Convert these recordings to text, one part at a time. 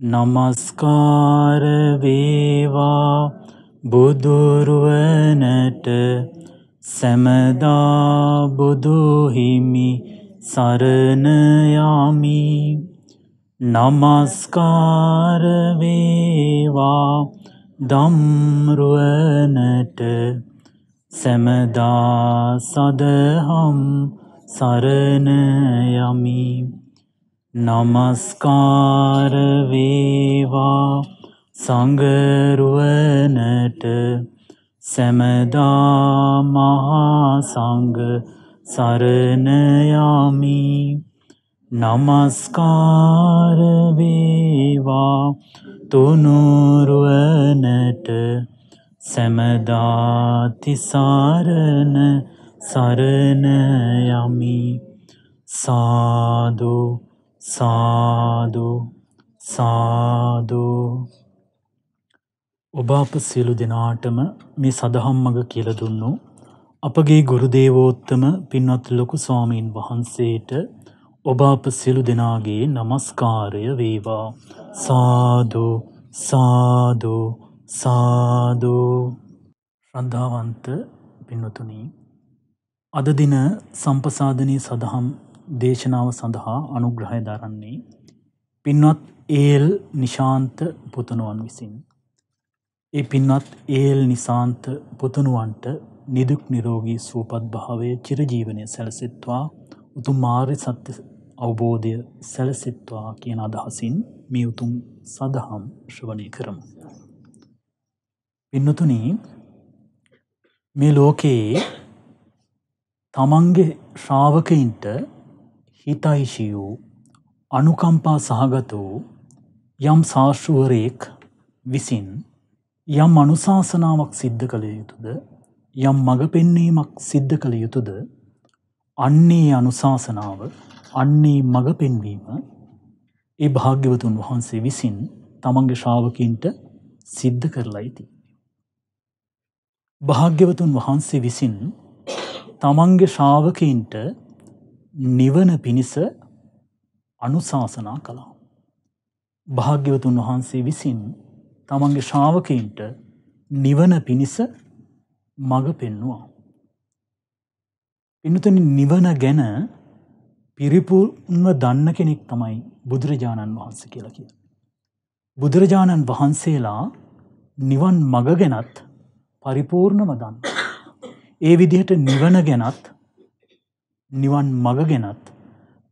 නමස්කාර වේවා. බුදුරුවනට සැමදා බුදුහිමි සරණයාමි නමස්කාර වේවා. දම්රුවනට සැමදා සදහම් සරණයමි නමස්කාර වේවා සංගරුවනට සැමදා මහා සංඝ සරණයාමි නමස්කාර වේවා තුනුරුවනට සැමදාතිසාරණ සරණයමි සාදු සාදු සාදු. ඔබ අප සියලු දෙනාටම මේ සදහම් මඟ කියල දුන්නු. අපගේ ගුරුදේවෝත්තම පින්වත් ලොකු ස්වාමීන් වහන්සේට ඔබ අප සියලු දෙනාගේ නමස්කාරය වේවා. සාදු සාදු සාදු. ශ්‍රද්ධාවන්ත පින්වතුනි අද දින සම්පසාධනී සදහම් දේශනාව සඳහා අනුග්‍රහය දරන්නේ පින්වත් ඒල් නිශාන්ත පුතනුවන් විසින්. ඒ පින්වත් ඒල් නිසාන්ත පුතනුවන්ට නිදුක් නිරෝගී සූපත් භාවය චිරජීවනය සැලසෙත්වා උතුම් මාර්ය සත්‍ය අවබෝධය සැලසෙත්වා කියන අදහසින් මේ උතුම් සදහම් ශ්‍රවණය කරමු. පින්නතුනී මේ ලෝකයේ තමන්ගේ ශ්‍රාවකයින්ට හිතයිශි වූ අනුකම්පා සහගත වූ යම් ශාශ්ුවරයෙක් විසින් යම් අනුශාසනාවක් සිද්ධ කළ යුතුද යම් මඟ පෙන්වීමක් සිද්ධ කළ යුතුද අන්නේ අනුශාසනාව අන්නේ මඟ පෙන්වීම ඒ භාග්‍යවතුන් වහන්සේ විසින් තමන්ගේ ශ්‍රාවකින්ට සිද්ධ කරලා ඉති. භාග්‍යවතුන් වහන්සේ විසින් තමන්ගේ ශ්‍රාවකයින්ට නිවන පිණිස අනුශාසනා කළා. භාග්‍යවතුන් වහන්සේ විසින් තමන්ගේ ශ්‍රාවකයින්ට නිවන පිණිස මඟ පෙන්නවා. පිනතුන නිවන ගැන පිරිපුන්ව දන්න කෙනෙක් තමයි බුදුරජාණන් වහන්සේ කියලා කිය. බුදුරජාණන් වහන්සේලා නිවන් මග ගැනත් පරිපූර්ණම දන්න. ඒ විදිහට නිවන ගැනත් නිවන් මග ගැනත්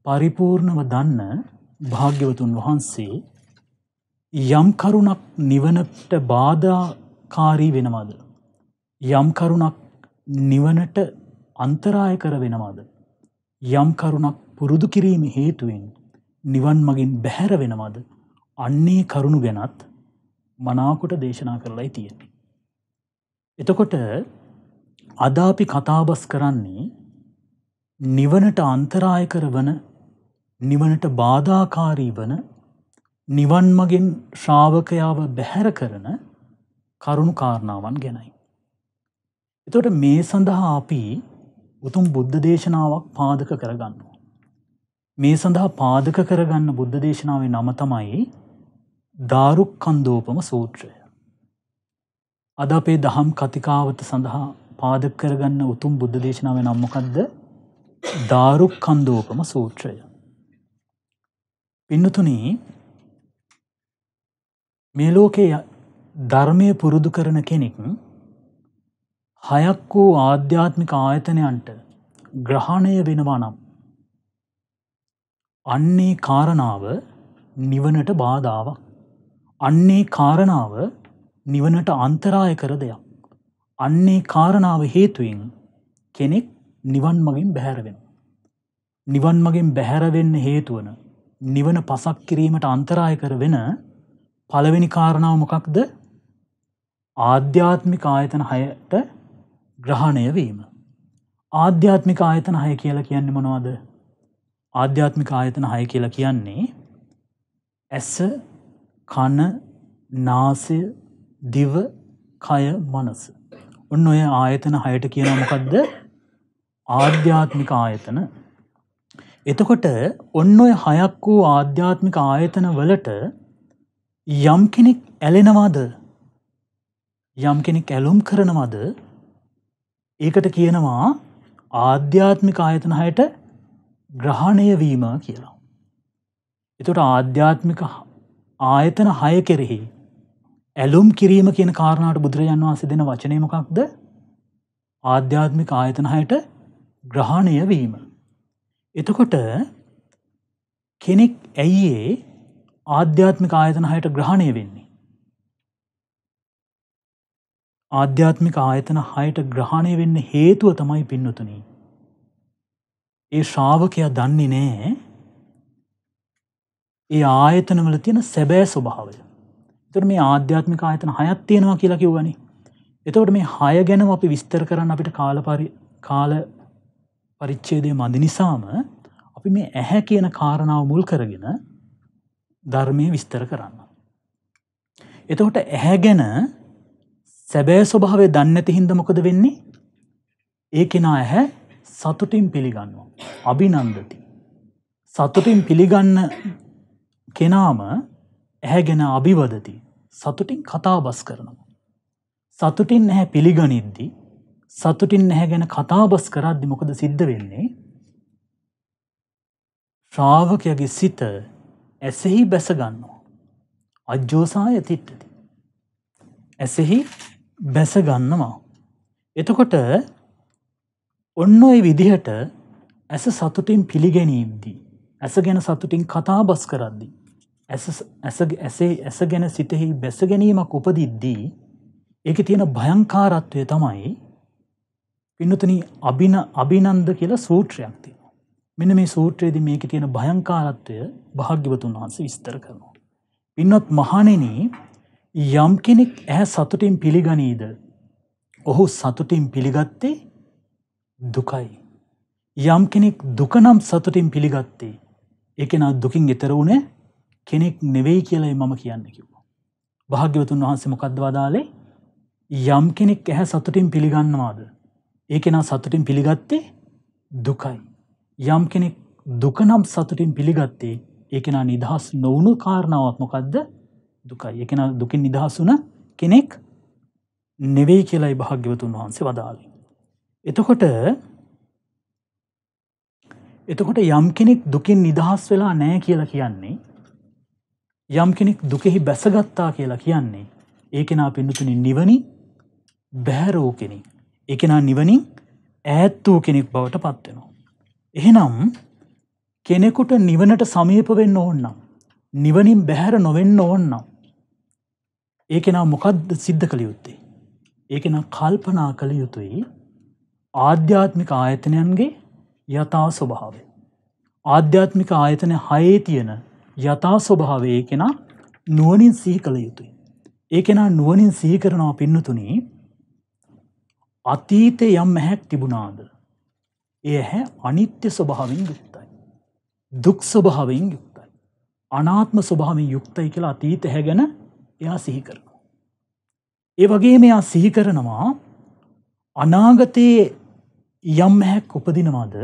පරිපූර්ණව දන්න භාග්‍යවතුන් වහන්සේ යම් කරුණක් නිවනට බාධාකාරී වෙනවාද. යම් කරුණක් නිවනට අන්තරාය කර වෙනවාද. යම් කරුණක් පුරුදු කිරීම හේතුවෙන් නිවන් මගින් බැහැර වෙනවාද. අන්නේ කරුණු ගැනත් මනාකොට දේශනා කරලායි තියෙන්නේ. එතකොට අදාපි කතාබස් කරන්නේ නිවනට අන්තරාය කරවන නිවනට බාධාකාරී වන නිවන් මගෙන් ශ්‍රාවකයාව බැහැර කරන කරුණු කාරණාවන් ගැනයි. එතොට මේ සඳහා අපි උතුම් බුද්ධ දේශනාවක් පාදක කරගන්න. මේ සඳහා පාදක කරගන්න බුද්ධ දේශනාවේ නම තමයි ධාරුක් කන්දෝපම සූත්‍රය. අද අපේ දහම් කතිකාවත සඳහා පාදක කරගන්න උතුම් බුද්ධ දේශනාව නම්මකක්ද ධාරුක් කන්දෝපම සූත්‍රය. පින්නතුනී මේ ලෝකයේ ධර්මය පුරුදු කරන කෙනෙක් හයක් වූ ආධ්‍යාත්මික ආයතනයන්ට ග්‍රහණය වෙනවා නම් අන්නේ කාරණාව නිවනට බාධාවක් අන්නේ කාරණාව නිවනට අන්තරාය කර දෙයක් අන්නේ කාරණාව හේතුවෙන් කෙනෙක් නිවන් මගින් බැහැරවෙන. නිවන් මගින් බැහැරවෙන්න හේතුවන නිවන පසක් කිරීමට අන්තරාය කර වෙන පළවෙනි කාරණාව මොකක්ද ආධ්‍යාත්මික ආයතන හයට ග්‍රහණය වීම. ආධ්‍යාත්මික ආයතන හය කියලා කියන්න මොනවද ආධ්‍යාත්මික ආයතන හය කියලා කියන්නේ ඇස කන නාසය දිව කය මනස. ඔන්න ඔය ආයතන හයට කියන මොකක්ද ආධ්‍යාත්මික ආයතන. එතකොට ඔන්න ඔය හයක් වූ ආධ්‍යාත්මික ආයතන වලට යම් කෙනෙක් ඇලෙනවාද? යම් කෙනෙක් ඇලුම් කරනවද? ඒකට කියනවා ආධ්‍යාත්මික ආයතන හයට ග්‍රහණය වීම කියලා. එතට ආධ්‍යාත්මික ආයතන හය කෙරෙහි ඇලුම් කිරීම කියන කාරණාට බුදුරජන් වහන්සේ දෙන වචනයමකක්ද ආධ්‍යාත්මික ආයතන හයට ග්‍රහණය වීම. එතකොට කෙනෙක් ඇයිඒ ආධ්‍යාත්මික ආයතන හයට ග්‍රහණය වෙන්නේ. ආධ්‍යාත්මික ආයතන හයට ග්‍රහණය වෙන්න හේතුව තමයි පින්නතුනී. ඒ ශ්‍රාවකයා දන්නේ නෑ ඒ ආයතනවල තියෙන සැබෑ ස්වභාවය. තර මේ ආධ්‍යාත්මික ආයතන හයත් තියෙනවා කියලා කිව්වනි. එතවට මේ හය ගැනම අපි විස්තර කරන්න අපිට කාලපරි කාල පරිච්චේදය මදි නිසාම අපි මේ ඇහැ කියන කාරණාව මුල් කරගෙන ධර්මය විස්තර කරන්න. එතකොට ඇහැ ගැන සැබෑ ස්වභාවය දන්නඇති හින්ද මොකද වෙන්නේ ඒ කෙනා ඇහැ සතුටින් පිළිගන්නවා. අභිනන්දති. සතුටින් පිළිගන්න කෙනාම ඇහැ ගැන අභිවදති සතුටින් කතා බස් කරනවා. සතුටින් නැහැ පිළිගනිද්දි සතුටින් නැහැ ගැන කතාබස් කරද්දි මොකද සිද්ධ වෙන්නේ ශ්‍රාවකයගේ සිත ඇසෙහි බැසගන්නවා. අජ්ජෝසාය තිට්ටති. ඇසෙහි බැසගන්නවා. එතකොට ඔන්න ඔය විදිහට ඇස සතුටින් පිළිගැනීම්දී. ඇස ගැන සතුටින් කතා බස් කරද්දි. ඇසේ ඇස ගැන සිතෙහි බැස ගැනීමක් උපදිද්දී ඒක තියෙන භයංකාරත්වය තමයි පින්නතන අභින අභිනන්ද කියලා සූත්‍රයක් තියෙනවා. මෙන්න මේ සූත්‍රයේද මේක තියෙන භයංකාරත්වය භාග්‍යවතුන් වහන්සේ විස්තර කරනවා. පින්නොත් මහනෙන යම් කෙනෙක් ඇහැ සතුටින් පිළිගනීද ඔහු සතුටින් පිළිගත්තේ දුකයි. යම් කෙනෙක් දුකනම් සතුටින් පිළිගත්තේ ඒකෙන දුකින් එතර වුණේ කෙනෙක් නෙවෙයි කියලයි මම කියන්න කිව්වා. භාග්‍යවතුන් වහන්සේ මොකක්ද වදාලේ යම් කෙනෙක් ඇහැ සතුටින් පිළිගන්නවාද. ඒකෙනා සතුටින් පිළිගත්තේ දුකයි. යම් කෙනෙක් දුකනම් සතුටින් පිළිගත්තේ ඒකෙනා නිදහස් නොවුණු කාරණාවත් මොකක්ද දුකයි එකන දුකින් නිදහස් වන කෙනෙක් නෙවෙයි කියලායි භාග්‍යවතුන් වහන්සේ වදාලි. එතකොට එතකොට යම් කෙනෙක් දුකින් නිදහස් වෙලා නෑ කියලා කියන්නේ යම් කෙනෙක් දුකෙහි බැසගත්තා කියලා කියන්නේ ඒකෙනා පිඩුතුනින් නිවනි බෑරෝ කෙනෙක් එකනා නිවනින් ඈත් වූ කෙනෙක් බවට පත්වෙනවා. එහෙනම් කෙනෙකුට නිවනට සමීප වෙන්න ඕන්නම්. නිවනින් බැහැර නොවෙන්න ඕන්නම්. ඒකෙනා මොකක්ද සිද්ධ කළ යුත්තේ. ඒකෙන කල්පනා කළ යුතුයි ආධ්‍යාත්මික ආයතනයන්ගේ යථා ස්වභාවය. ආධ්‍යාත්මික ආයතනය හයේ තියෙන යථා ස්වභාවය ඒකෙන නුවනින් සිහි කළ යුතුයි. ඒකෙනා නුවනින් සිහි කරනවා පින්නතුනී අතීතය යම් ඇහැක් තිබුණාද. ඒ හැ අනිත්‍ය ස්වභාවින් යුක්තයි. දුක් ස්වභාවයෙන් යුක්තයි. අනාත්ම ස්වභාවින් යුක්තයි කියලා අතීත හැගැන එයා සිහි කරනවා. ඒ වගේ මෙයා සිහි කරනවා අනාගතයේ යම් හැක් උපදිනවාද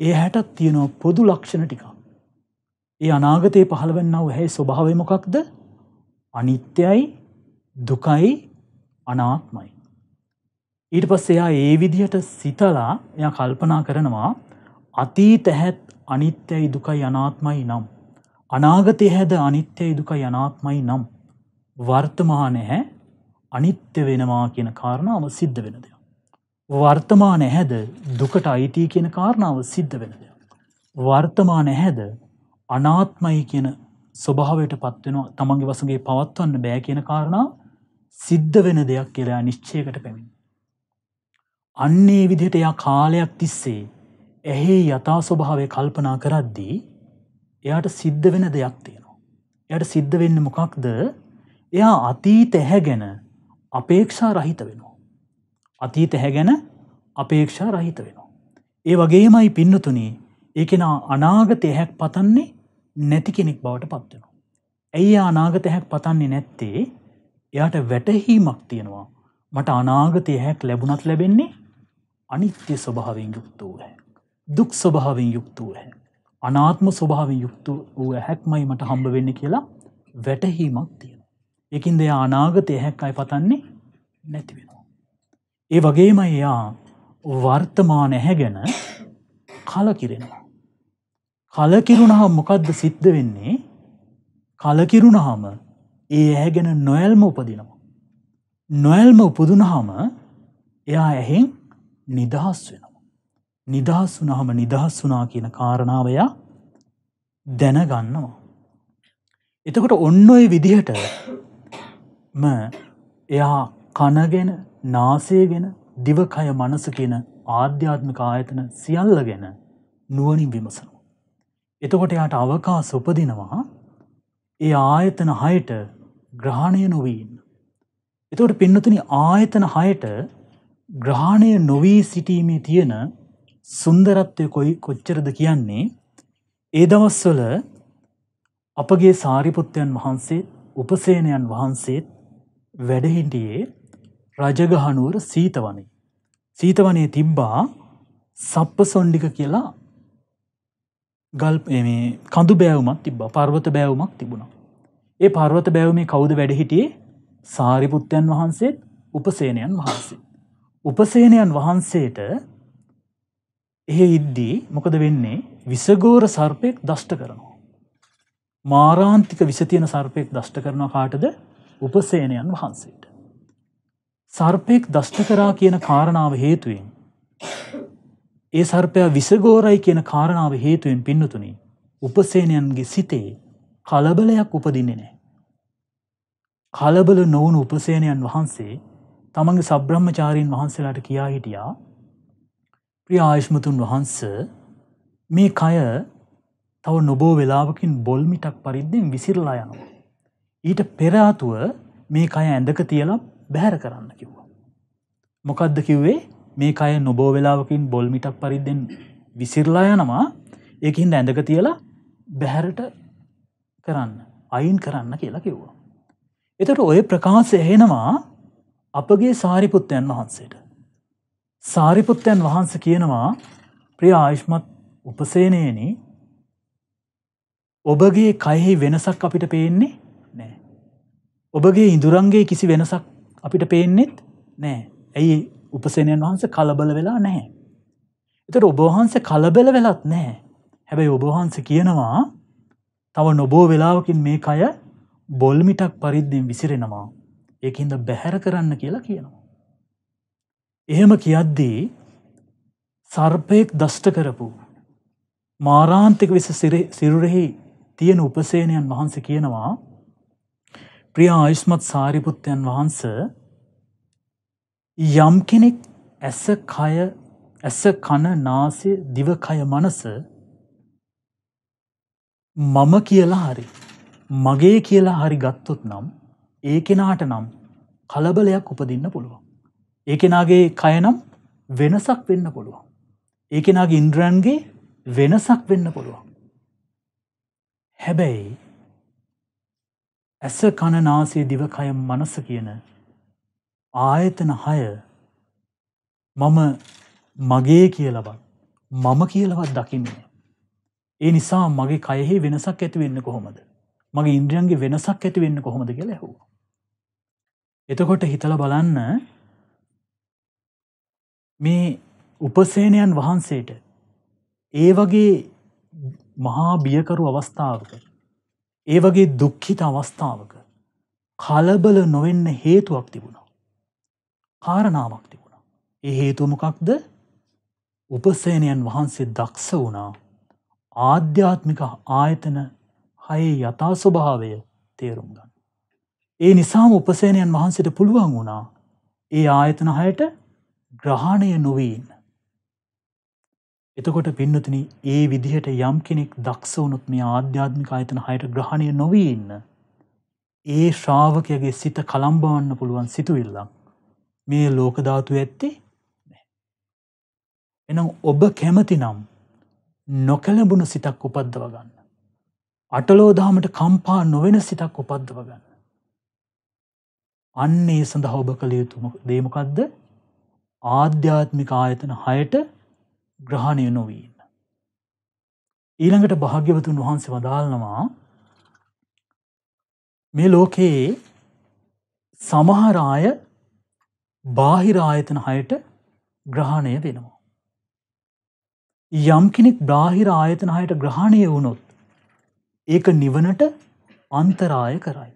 ඒ හැටත් තියෙනවා පොදු ලක්ෂණ ටික. ඒ අනාගතයේ පහළවෙන්නව හැ ස්වභාවමොකක්ද අනිත්‍යයි දුකයි අනාත්මයි. ඊට පස් එයා ඒ විදිහට සිතලා එය කල්පනා කරනවා අතීත හැත් අනිත්‍යයි දුකයි අනාත්මයි නම්. අනාගතය හැද අනිත්‍යයි දුක යනාත්මයි නම් වර්තමානය හැ අනිත්‍ය වෙනවා කියන කාරණාව සිද්ධ වෙන දෙයක්. වර්තමානය හැද දුකට අයිතිය කියන කාරණාව සිද්ධ වෙන දෙයක්. වර්තමානය හැද අනාත්මයි කියන ස්වභාවයට පත්වෙනවා තමන්ගේ වසගේ පවත්වන්න බෑ කියන කාරණාව සිද්ධ වෙන දෙයක් කියලා නිශ්චයකට පැමිණ. අන්නේ විදිහට එයා කාලයක් තිස්සේ ඇහේ යථා ස්වභාවය කල්පනා කරද්දී එයාට සිද්ධ වෙන දෙයක් තියෙනවා. එයට සිද්ධ වෙන්න මොකක්ද එයා අතීත ඇහැ ගැන අපේක්ෂා රහිත වෙනවා. අතීත ඇහැ ගැන අපේක්ෂා රහිත වෙනවා. ඒ වගේමයි පින්නතුනේ ඒකෙන අනාගත ඇහැක් පතන්නේ නැති කෙනෙක් බවට පත්වෙනවා. ඇයි අනාගත ඇහැක් පතන්නේ නැත්තේ එයාට වැටහීමක් තියෙනවා මට අනාගතය හැක් ලැබුණත් ලැබෙන්නේ අනිත්‍ය ස්වභාවෙන් යුක්ත වූ හැ. දුක් ස්වභාවෙන් යුක්ත වූ හැ. අනාත්ම ස්වභාවෙන් යුක්ත වූ හැක්මයි මට හම්බ වෙන්න කියලා වැටහීමක් තියෙන. එකින් දෙය අනාගතය හැක් අයි පතන්නේ නැති වෙනවා. ඒ වගේම එයා වර්තමාන හැගෙන කලකිරෙනවා. කලකිරුණහම මොකක්ද සිද්ධ වෙන්නේ කලකිරුණහම ඒ ඇහැගෙන නොයල්ම උපදිනවා. නොයල්ම උපදුනහම එයා ඇහෙන් නිදහස් වෙනවා. නිදහස් වනහම නිදහස් වනා කියන කාරණාවයා දැනගන්නවා. එතකොට ඔන්න ඔය විදිහට ම එයා කනගෙන නාසයගෙන දිවකය මනස කියන ආධ්‍යාත්මික ආයතන සියල්ල ගැන නුවනින් විමසනවා. එතකොට යාට අවකාස උපදිනවා ඒ ආයතන හයට ග්‍රහණය නොවීන්න. එතකොට පින්නතුනි ආයතන හයට ග්‍රහණය නොවී සිටීමේ තියෙන සුන්දරත්වය කොයි කොච්චරද කියන්නේ ඒ දවස්වල අපගේ සාරිපුත්තයන් වහන්සේත් උපසේනයන් වහන්සේත් වැඩහිටියේ රජගහනුවර සීතවනේ. සීතවනේ තිබ්බා සප්ප සොන්්ඩික කියලා ගල් කඳු බෑවුමක් තිබ පර්වත බෑවුමක් තිබුණා. ඒ පර්වත බැවමේ කවුද වැඩහිටියේ සාරිපුත්තයන් වහන්සේත් උපසේනයන් වහන්සේ. උපසේනයන් වහන්සේට එහ ඉද්දී මොකද වෙන්නේ විසගෝර සර්පයෙක් දෂ්ට කරනවා. මාරාන්තික විසතියන සර්පයෙක් දෂ්ට කරනවා කාටද උපසේනයන් වහන්සේට. සර්පයෙක් දෂ්ට කරා කියන කාරණාව හේතුවෙන්. ඒ සර්පය විසගෝරයි කියන කාරණාව හේතුවෙන් පින්නතුනි උපසේනයන්ගේ සිතේ කලබලයක් උපදින්නේ නෑ. කලබල නොවුණු උපසේනයන් වහන්සේ තමන්ගේ සබ්‍රහ්මචාරීන් වහන්සේලාට කියා හිටියා ප්‍රිය ආයශ්මතුන් වහන්ස මේ කය තව නොබෝ වෙලාවකින් බොල්මිටක් පරිද්දෙන් විසිරලා යනවා. ඊට පෙරාතුව මේ කය ඇඳක තියලා බැහැර කරන්න කිව්වා. මොකක්ද කිව්වේ මේ කය නොබෝ වෙලාවකින් බොල්මිටක් පරිද්දෙන් විසිරලා යනවා ඒකින් ඇඳක තියලා බැහැරට කරන්න අයින් කරන්න කියලා කිව්වා. එතට ඔය ප්‍රකාශ එහෙනවා අපගේ සාරිපුත්තයන් වහන්සේට. සාරිපුත්තයන් වහන්ස කියනවා ප්‍රිය ආයුෂ්මත් උපසේනයන ඔබගේ කයෙහි වෙනසක් අපිට පේන්නේ නෑ. ඔබගේ ඉඳුරන්ගේ කිසි වෙනසක් අපිට පේන්නෙත් නෑ ඇයි උපසේනයන් වහන්ස කලබල වෙලා නැහැ. එතට ඔබවහන්ස කලබල වෙලත් නෑ හැබැයි ඔබවහන්ස කියනවා තව නොබෝ වෙලාවකින් මේ කය බොල්මිටක් පරිද්දෙන් විසිරෙනවා ඒකින්ද බැහැර කරන්න කියලා කියනවා. එහෙම කියද්දී සර්පයෙක් දෂ්ට කරපු මාරාන්තික විස සිරුරෙහි තියෙන උපසේනයන් වහන්ස කියනවා ප්‍රිය ආයුස්මත් සාරිපුත්තයන් වහන්ස යම් කෙනෙක් ඇස කය ඇස කණ නාසය දිවකය මනස මම කියලා හරි මගේ කියලා හරි ගත්තොත් නම් ඒ කෙනාට නම් කලබලයක් උපදින්න පුළුවන්. ඒ කෙනාගේ කයනම් වෙනසක් වෙන්න පුළුවන්. ඒ කෙනාගේ ඉන්ද්‍රන්ගේ වෙනසක් වෙන්න පුළුවන්. හැබැයි ඇස කණනාසේ දිවකය මනස කියන ආයතන හය මම මගේ කියලවත් මම කියලවත් දකින්නේ. ඒ නිසා මගේ කයෙහි වෙනසක් ඇති වෙන්න කොහොමද. මගේ ඉන්ද්‍රියන්ගේ වෙනසක් ඇති වෙන්න කොහොමද කියලා ඇහුව. එතකොට හිතල බලන්න මේ උපසේනයන් වහන්සේට ඒ වගේ මහා බියකරු අවස්ථාවක ඒ වගේ දුක්ඛිත අවස්ථාවක කලබල නොවෙන්න හේතුවක් තිබුණා. කාරණාවක් තිබුණා. ඒ හේතුමකක්ද උපසේනයන් වහන්සේ දක්ෂ වුණා ආධ්‍යාත්මික ආයතන හයේ යථා ස්වභාවය තේරුම් ගන්න. ඒ නිසාම උපසේනයන් වහන්සට පුළුවන් වුණා ඒ ආයතන හයට ග්‍රහණය නොවීන්න. එතකොට පින්නතින ඒ විදිහට යම් කෙනෙක් දක්ෂ වනුත් මේ ආධ්‍යාත්මික ආයතන හයට ග්‍රහණය නොවීන්න. ඒ ශ්‍රාවකයගේ සිත කළම්බවන්න පුළුවන් සිතුවිල්ලක් මේ ලෝකධාතු ඇත්තේ එනම් ඔබ කැමති නම් නොකැලඹුණු සිතක් උපද්දව ගන්න. අටලෝදාමට කම්පා නොවෙන සිතක් උපද්දව ගන්න. අන්නේ සඳහා ඔබ කළ යුතු දේමකක්ද ආධ්‍යාත්මික ආයතන හයට ග්‍රහණය නොවීන්න. ඊළඟට භාග්‍යවතුන් වහන්සේ වදාල්නවා මේ ලෝකයේ සමහර අය බාහිර ආයතන හයට ග්‍රහණය වෙනවා. යම් කෙනෙක් බාහිර ආයතන හයට ග්‍රහණය වුණොත් ඒක නිවනට අන්තරාය කරයි.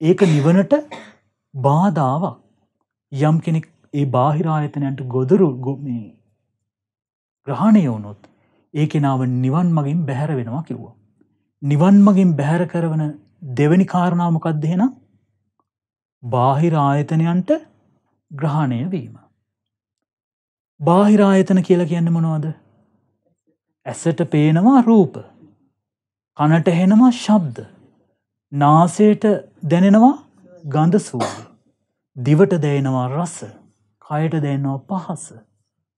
ඒක නිවනට බාධාවක්. යම් කෙනෙක් ඒ බාහිර ආයතනයන්ට ගොදුරු ගොමේ ග්‍රහණය වුණොත් ඒ කෙනාව නිවන් මගින් බැහැර වෙනවා කිව්වා. නිවන් මගින් බැහැර කරවන දෙවැනි කාරණාමකක් දෙහෙන බාහිර ආයතනයන්ට ග්‍රහණය වීම. බාහිර ආයතන කියලා කියන්න මොනවද? ඇසට පේනවා රූප. කනට හෙනවා ශබ්ද. නාසයට දැනෙනවා ගඳ සූ දිවට දැයනවා රස කයට දැන්නවා පහස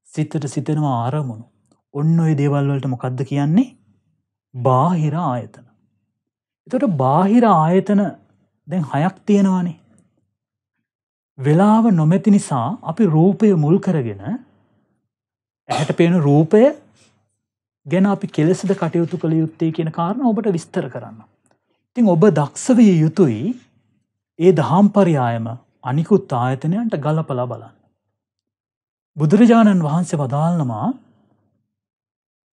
සිතට සිතනවා අරමුණු ඔන්න ඔය දේවල්වලට මොකක්ද කියන්නේ බාහිර ආයතන. එතට බාහිර ආයතන දැන් හයක් තියෙනවානේ. වෙලාව නොමැති නිසා අපි රූපය මුල් කරගෙන ඇහැට පේන රූපය ගැන අපි කෙලෙසද කටයුතු කළ යුත්තේ කියන කාරණ ඔබට විස්තර කරන්න. ඉතින් ඔබ දක්ෂවී යුතුයි ඒ දහම් පරියායම අනිකුත් ආයතනයන්ට ගලපලා බලන්න. බුදුරජාණන් වහන්සේ වදාල්නවා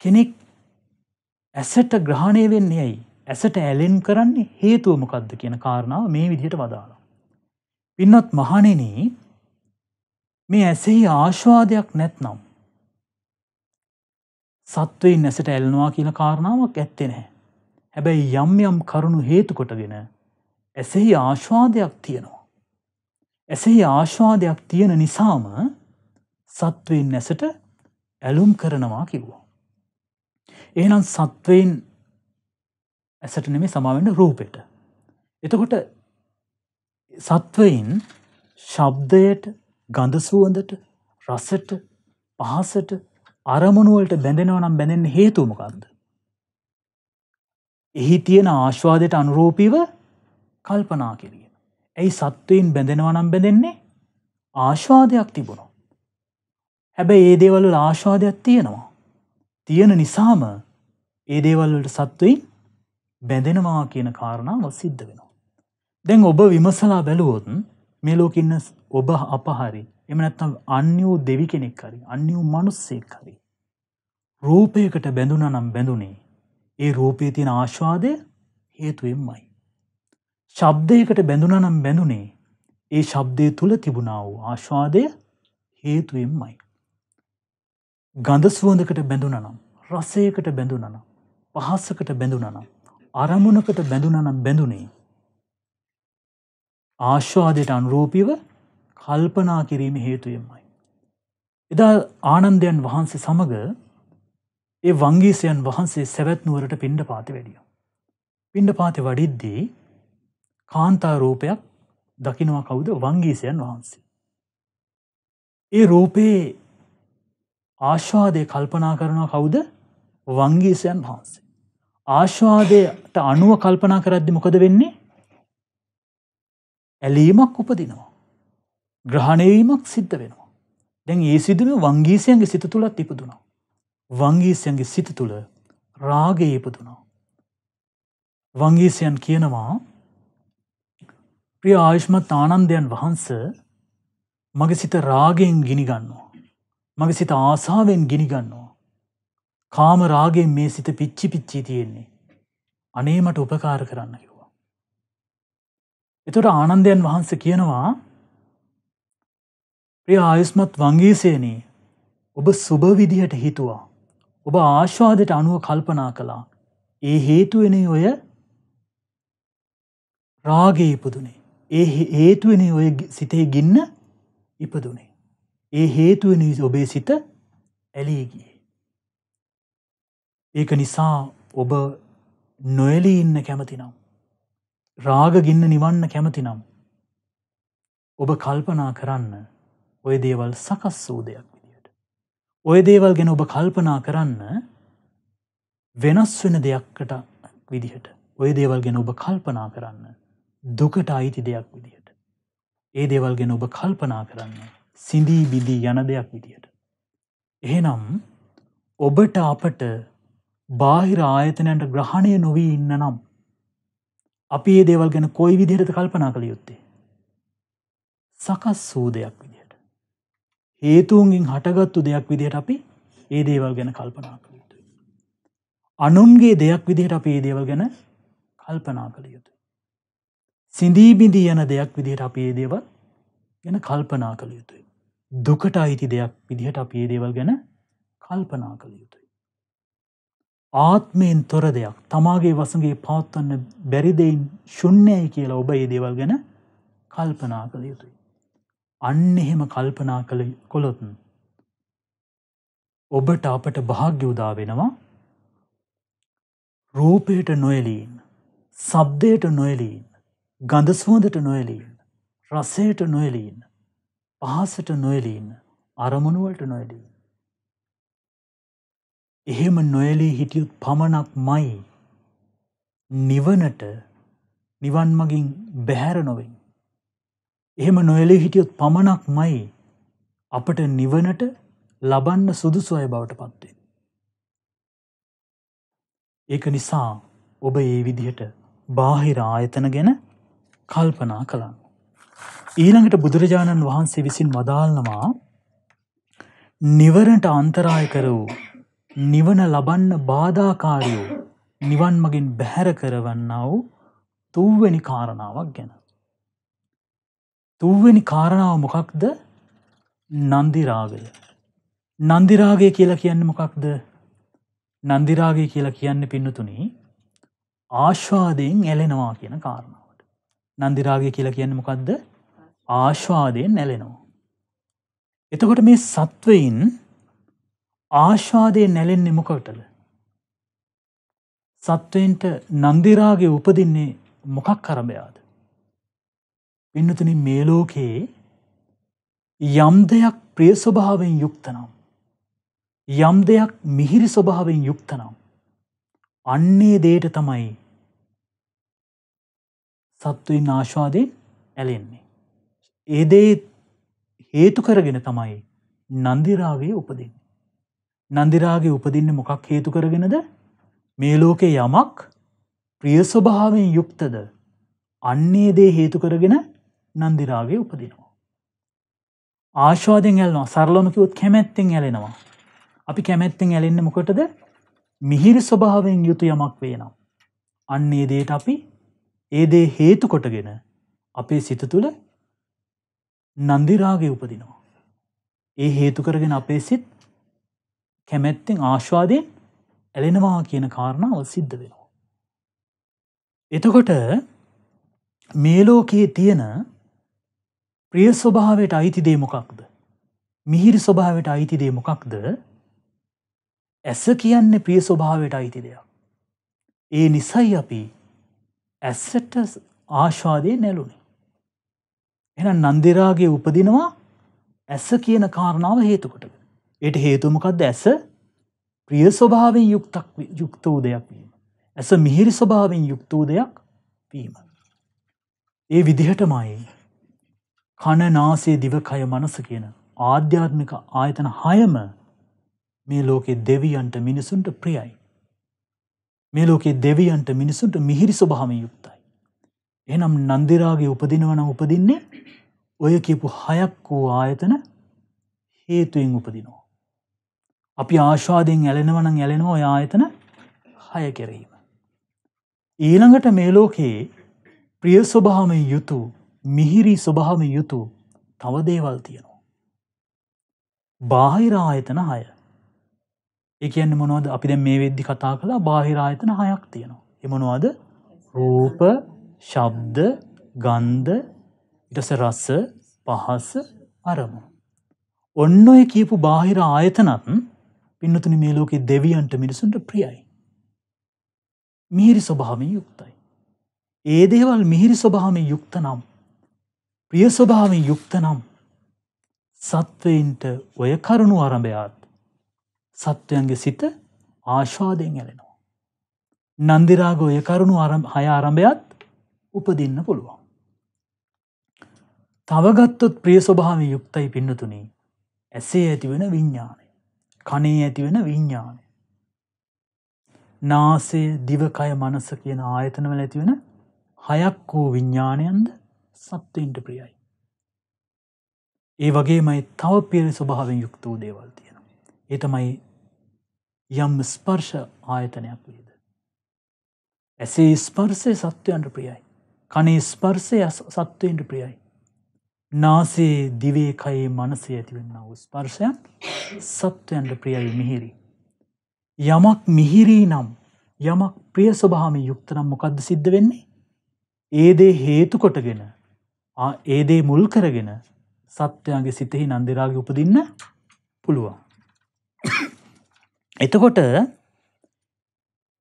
කෙනෙක් ඇසට ග්‍රහණය වෙන්නේ ඇයි ඇසට ඇලෙන් කරන්නේ හේතුවමකක්ද කියන කාරණාව මේ විදිහට වදාලා. පින්නත් මහනෙන මේ ඇසෙහි ආශ්වාදයක් නැත්නම් සත්වයෙන් ඇසට ඇල්නවා කියන කාරණාවක් ඇත්තෙ නැහැ. හැබැයි යම් යම් කරුණු හේතුකොටගෙන ඇසෙහි ආශ්වාදයක් තියෙනවා. ඇසෙහි ආශ්වාදයක් තියෙන නිසාම සත්වයෙන් ඇසට ඇලුම් කරනවා කිව්වා. ඒනම් සත්වයෙන් ඇසට නෙමේ සමාවෙන්ට රූපෙට. එතකොට සත්වයින් ශබ්දයට ගඳසුවඳට රසට පහසට අරමුණුවලට බැඳෙනව නම් බැඳෙන් හේතුමකක්ද. එහි තියෙන ආශ්වාදයට අනුරෝපීව කල්පනා කිරීම. ඇයි සත්වයෙන් බැඳෙනව නම් බැඳෙන්නේ ආශ්වාදයක් තිබුණු. හැබැයි ඒ දේවල් ආශ්වාදයක් තියෙනවා. තියෙන නිසාම ඒ දේවල්වලට සත්වයින් බැඳෙනවා කියන කාරණාව සිද්ධ වෙනවා. දැන් ඔබ විමසලා බැලුවොත් මේ ලෝකින්න ඔබ අපහරි එම නැත්තම් අන්‍යූ දෙවි කෙනෙක් හරි අන්‍යූ මනුස්සෙක් හරි. රූපයකට බැඳුන නම් බැඳුනේ ඒ රූපය තියෙන ආශ්වාදය හේතුවෙන්මයි. ශබ්දයකට බැඳුන නම් බැඳුනේ ඒ ශබ්දය තුළ තිබුණා වූ ආශ්වාදය හේතුවෙන්මයි. ගඳ සුවඳකට බැඳුනනම් රසයකට බැඳුනනම් පහස්සකට බැඳුනනම් අරමුණකට බැඳුනනම් බැඳුනේ ආශ්වාදයට අනුරූපීව කල්පනා කිරීම හේතුයෙන්මයි. එදා ආනන්දයන් වහන්සේ සමඟ ඒ වංගීසයන් වහන්සේ සැවැත්නුවරට පිණ්ඩ පාති වැඩිය. පිණ්ඩ පාති වඩිද්දී කාන්තාරූපයක් දකිනවා කවුද වංගීසයන් වහන්සේ. ඒ රූපයේ ආශ්වාදය කල්පනා කරනවා කවුද වංගීසයන් වහන්සේ. ආශ්වාදයට අනුව කල්පනා කරද්දි මොකද වෙන්නේ ඇලීමක් උපදිනවා. ග්‍රහණයීමක් සිද්ධ වෙනවා. දැන් ඒ සිදුව වංගීසයන්ගේ සිත තුළත් ඉපදුනා. වංගීසයන්ගේ සිත තුළ රාගය ඉපදුනා. වංගීසයන් කියනවා ප්‍රිය ආයුෂ්මත් ආනන්දයන් වහන්ස මගේ සිත රාගයෙන් ගිනිගන්නවා. මගේ සිත ආසාාවෙන් ගිනිගන්නවා. කාම රාගෙන් මේ සිත පිච්චි පිච්චී තියෙන්නේ. අනේ මට උපකාර කරන්න කිව්වා. එතොට ආනන්දයන් වහන්ස කියනවා ප්‍රිය ආයුස්මත් වංගේසයනේ ඔබ සුභ විදිහට හිතුවා. ඔබ ආශ්වාදයට අනුව කල්පනා කළා. ඒ හේතුවෙන ඔය රාගේ ඉපදුනේ. ඒ හේතුවෙන ඔය සිතේ ගින්න ඉපදුනේ. ඒ හේතුවෙන ඔබේ සිත ඇලීගිය. ඒක නිසා ඔබ නොයලී ඉන්න කැමතිනම්. රාගගින්න නිවන්න කැමතිනම්. ඔබ කල්පනා කරන්න ඔය දේවල් සකස් වූ දෙයක් විදියට. ඔය දේවල් ගැන ඔබ කල්පනා කරන්න වෙනස් වෙන දෙයක්කට විදිහට ඔය දේවල් ගැන ඔබ කල්පනා කරන්න දුකට අයිති දෙයක් විදිහට. ඒ දේවල් ගැන ඔබ කල්පනා කරන්න සිින්දී බිදී යන දෙයක් විදියට. එහෙනම් ඔබට අපට බාහිර ආයතනයන්ට ග්‍රහණය නොවී ඉන්න නම් අපි ඒ දේවල් ගැන කොයි විදිහට කල්පනා කළ යුත්තේ. සකස් වූ දෙයක් විදිහට. හේතුවන්ගෙන් හටගත්තු දෙයක් විදිහට අපි ඒ දේවල් ගැන කල්පනා කළ යුතුයි. අනුන්ගේ දෙයක් විදිහට අපි ඒ දේවල් ගැන කල්පනා කළ යුතුයි. සිඳීබිඳී යන දෙයක් විදිහට අපි ඒ දේවල් ගැන කල්පනා කළ යුතුයි. දුකට අයිති දෙයක් විදිහට අපි ඒ දේවල් ගැන කල්පනා කළ යුතුයි. ආත්මයෙන් තොර දෙයක් තමාගේ වසගේ පවත්වන්න බැරිදයින් ශුන්්‍යයි කියලා ඔබ ඒ දේවල් ගැන කල්පනා කළ යුතුයි. අන්න එහෙම කල්පනා කළ කොළොත්න්. ඔබට අපට භාග්‍යවදා වෙනවා රූපයට නොයලීන් සබ්දයට නොයලීන් ගඳස්වෝදට නොයලීන් රසයට නොයලීන් පහසට නොයලීන් අරමුණුවලට නොයලීන්. එහෙම නොයලී හිටියුත් පමණක් මයි නිවනට නිවන් මගින් බැහැර නොවෙන්. එහෙම නොයලේ හිටියොත් පමණක් මයි අපට නිවනට ලබන්න සුදුසු අය බවට පත්වේ. ඒක නිසා ඔබ ඒ විදිහට බාහිර ආයතන ගැන කල්පනා කළන්න. ඊළඟට බුදුරජාණන් වහන්සේ විසින් වදාල්නවා නිවරට අන්තරාය කර වූ නිවන ලබන්න බාධාකාරයෝ නිවන් මගින් බැහැර කරවන්න වූ තුව්වැනි කාරණාවක් ගැන. තුව්වැනි කාරණාව මොකක්ද නන්දිරාගය. නන්දිරාගය කියලා කියන්න මොකක්ද නන්දිරාගය කියලා කියන්න පින්නතුනි ආශ්වාදයෙන් ඇලෙනවා කියන කාරණාවට. නන්දිරාගය කියලා කියන්න මොකක්ද ආශ්වාදයෙන් ඇලෙනවා. එතකොට මේ සත්වයින් ආශ්වාදය නැලෙන්නේ මොකටද. සත්වයින්ට නන්දිරාගේ උපදින්නේ මොකක් කරබයාද. පින්නතුනින් මේ ලෝකයේ යම් දෙයක් ප්‍රිය ස්වභාවෙන් යුක්තනම්. යම් දෙයක් මිහිරි ස්වභාවෙන් යුක්තනම්. අන්නේ දේට තමයි සත්වයින් ආශ්වාදයෙන් ඇලෙන්නේ. ඒදේ හේතු කරගෙන තමයි නන්දිරාගේ උපදින්. නන්දිරාගේ උපදින්න මොකක් හේතු කරගෙනද මේ ලෝකේ යමක් ප්‍රිය ස්වභාවෙන් යුක්තද අන්නේ දේ හේතු කරගෙන නන්දිරාගේ උපදිනවා. ආශ්වාදෙන් ඇල්නවා සරලොමකිවොත් කැමැත්තෙන් ඇලෙනවා. අපි කැමැත්තෙන් ඇලෙන්න මොකටද මිහිරි ස්වභාවෙන් යුතු යමක් වේනම්. අන්නේ දේට අපි ඒ දේ හේතු කොටගෙන අපේ සිත තුළ නන්දිරාගේ උපදිනවා. ඒ හේතු කරගෙන අපේ සිත් කැමැත්තෙන් ආශ්වාදයෙන් ඇලෙනවා කියන කාරණාව සිද්ධ වෙනවා. එතකොට මේ ලෝකයේ තියෙන ප්‍රිය ස්වභාවයට අයිතිදේ මොකක්ද. මිහිරි ස්වභාවට අයිතිදේ මොකක්ද ඇස කියන්නේ ප්‍රිය ස්වභාවයට අයිති දෙයක්. ඒ නිසයි අපි ඇස්සට ආශ්වාදය නැලුණේ. එන නන්දිරාගේ උපදිනවා ඇස කියන කාරණාව හේතුකොට. එට හේතුමකක්ද ඇස ප්‍රිය ස්වභාවෙන් යුක්තක් යුක්ත වූ දෙයක් වීම. ඇස මිහිරි ස්වභාවෙන් යුක්ත වූ දෙයක් වීම. ඒ විදිහටමයි කණනාසේ දිවකය මනස කියන ආධ්‍යාත්මික ආයතන හයම මේ ලෝකෙ දෙවියන්ට මිනිසුන්ට ප්‍රියයි. මේ ලෝකේ දෙවියන්ට මිනිසුන්ට මිහිරි ස්වභාම යුක්තයි. එනම් නන්දිරාගේ උපදිනවන උපදින්නේ ඔය කියපු හයක් වූ ආයතන හේතුවෙන් උපදිනවා. අපි ආශ්වාදයෙන් ඇලෙනවනං ඇලෙනවා ඔය ආයතන හය කෙරීම. ඊළඟට මේ ලෝකයේ ප්‍රිය ස්වභාමය යුතු මිහිරි ස්වභාම යුතු තව දේවල් තියෙනවා. බාහිර ආයතන හය එකන්න මොනවද අපි දැ මේ වෙද්දි කතා කලා බාහිරායතන හයක් තියෙනවා. එමනවාද රූප ශබ්ද ගන්ධ ඉටස රස්ස පහස අරමු. ඔන්න ඔය කියපු බාහිර ආයතනත් පින්නතුනි මේ ලෝකෙ දෙවියන්ට මිනිසුන්ට ප්‍රියයි. මිහිරි ස්වභාමය යුක්තයි. ඒ දේවල් මිහිරි ස්වභාමය යුක්ත නම් ප්‍රිය ස්වභාමය යුක්ත නම් සත්වයින්ට ඔය කරුණු අරභයාත් සත්වයන්ගේ සිත ආශ්වාදයෙන් ඇලෙනවා. නන්දිරාග ඔය කරුණු හය ආරම්භයත් උපදින්න පුළුවන්. තවගත්තොත් ප්‍රිය ස්වභාමි යුක්තයි පින්නතුනී ඇසේ ඇතිවෙන විඤ්ඥානය. කනේ ඇතිවෙන විඤ්ඥානය. නාසේ දිවකය මනස කියන ආයතනවල ඇතිවෙන හයක් වූ විඤ්ඥානයන්ද සත්වයින්ට ප්‍රියයි. ඒ වගේමයි තව පිරි ස්වභාවෙන් යුක්ත වූ දේවල් තියෙන. ඒතමයි යම් ස්පර්ශ ආයතනයක් වේද. ඇසේ ස්පර්සය සත්වයන්ට ප්‍රියයි. කනේ ස්පර්සය සත්වයන්ට ප්‍රියයි. නාසේ දිවේ කයේ මනසේ ඇතිවෙන්න වූ ස්පර්ශයන් සත්වයන්ට ප්‍රියයි මිහිරි. යමක් මිහිරී නම් යමක් ප්‍රිය ස්වභාම යුක්තනම් මොකක්ද සිද්ධ වෙන්නේ. ඒදේ හේතු කොටගෙන ඒදේ මුල් කරගෙන සත්‍යයාගේ සිතෙහි නන්දිරාගේ උපදින්න පුළුවන්. එතකොට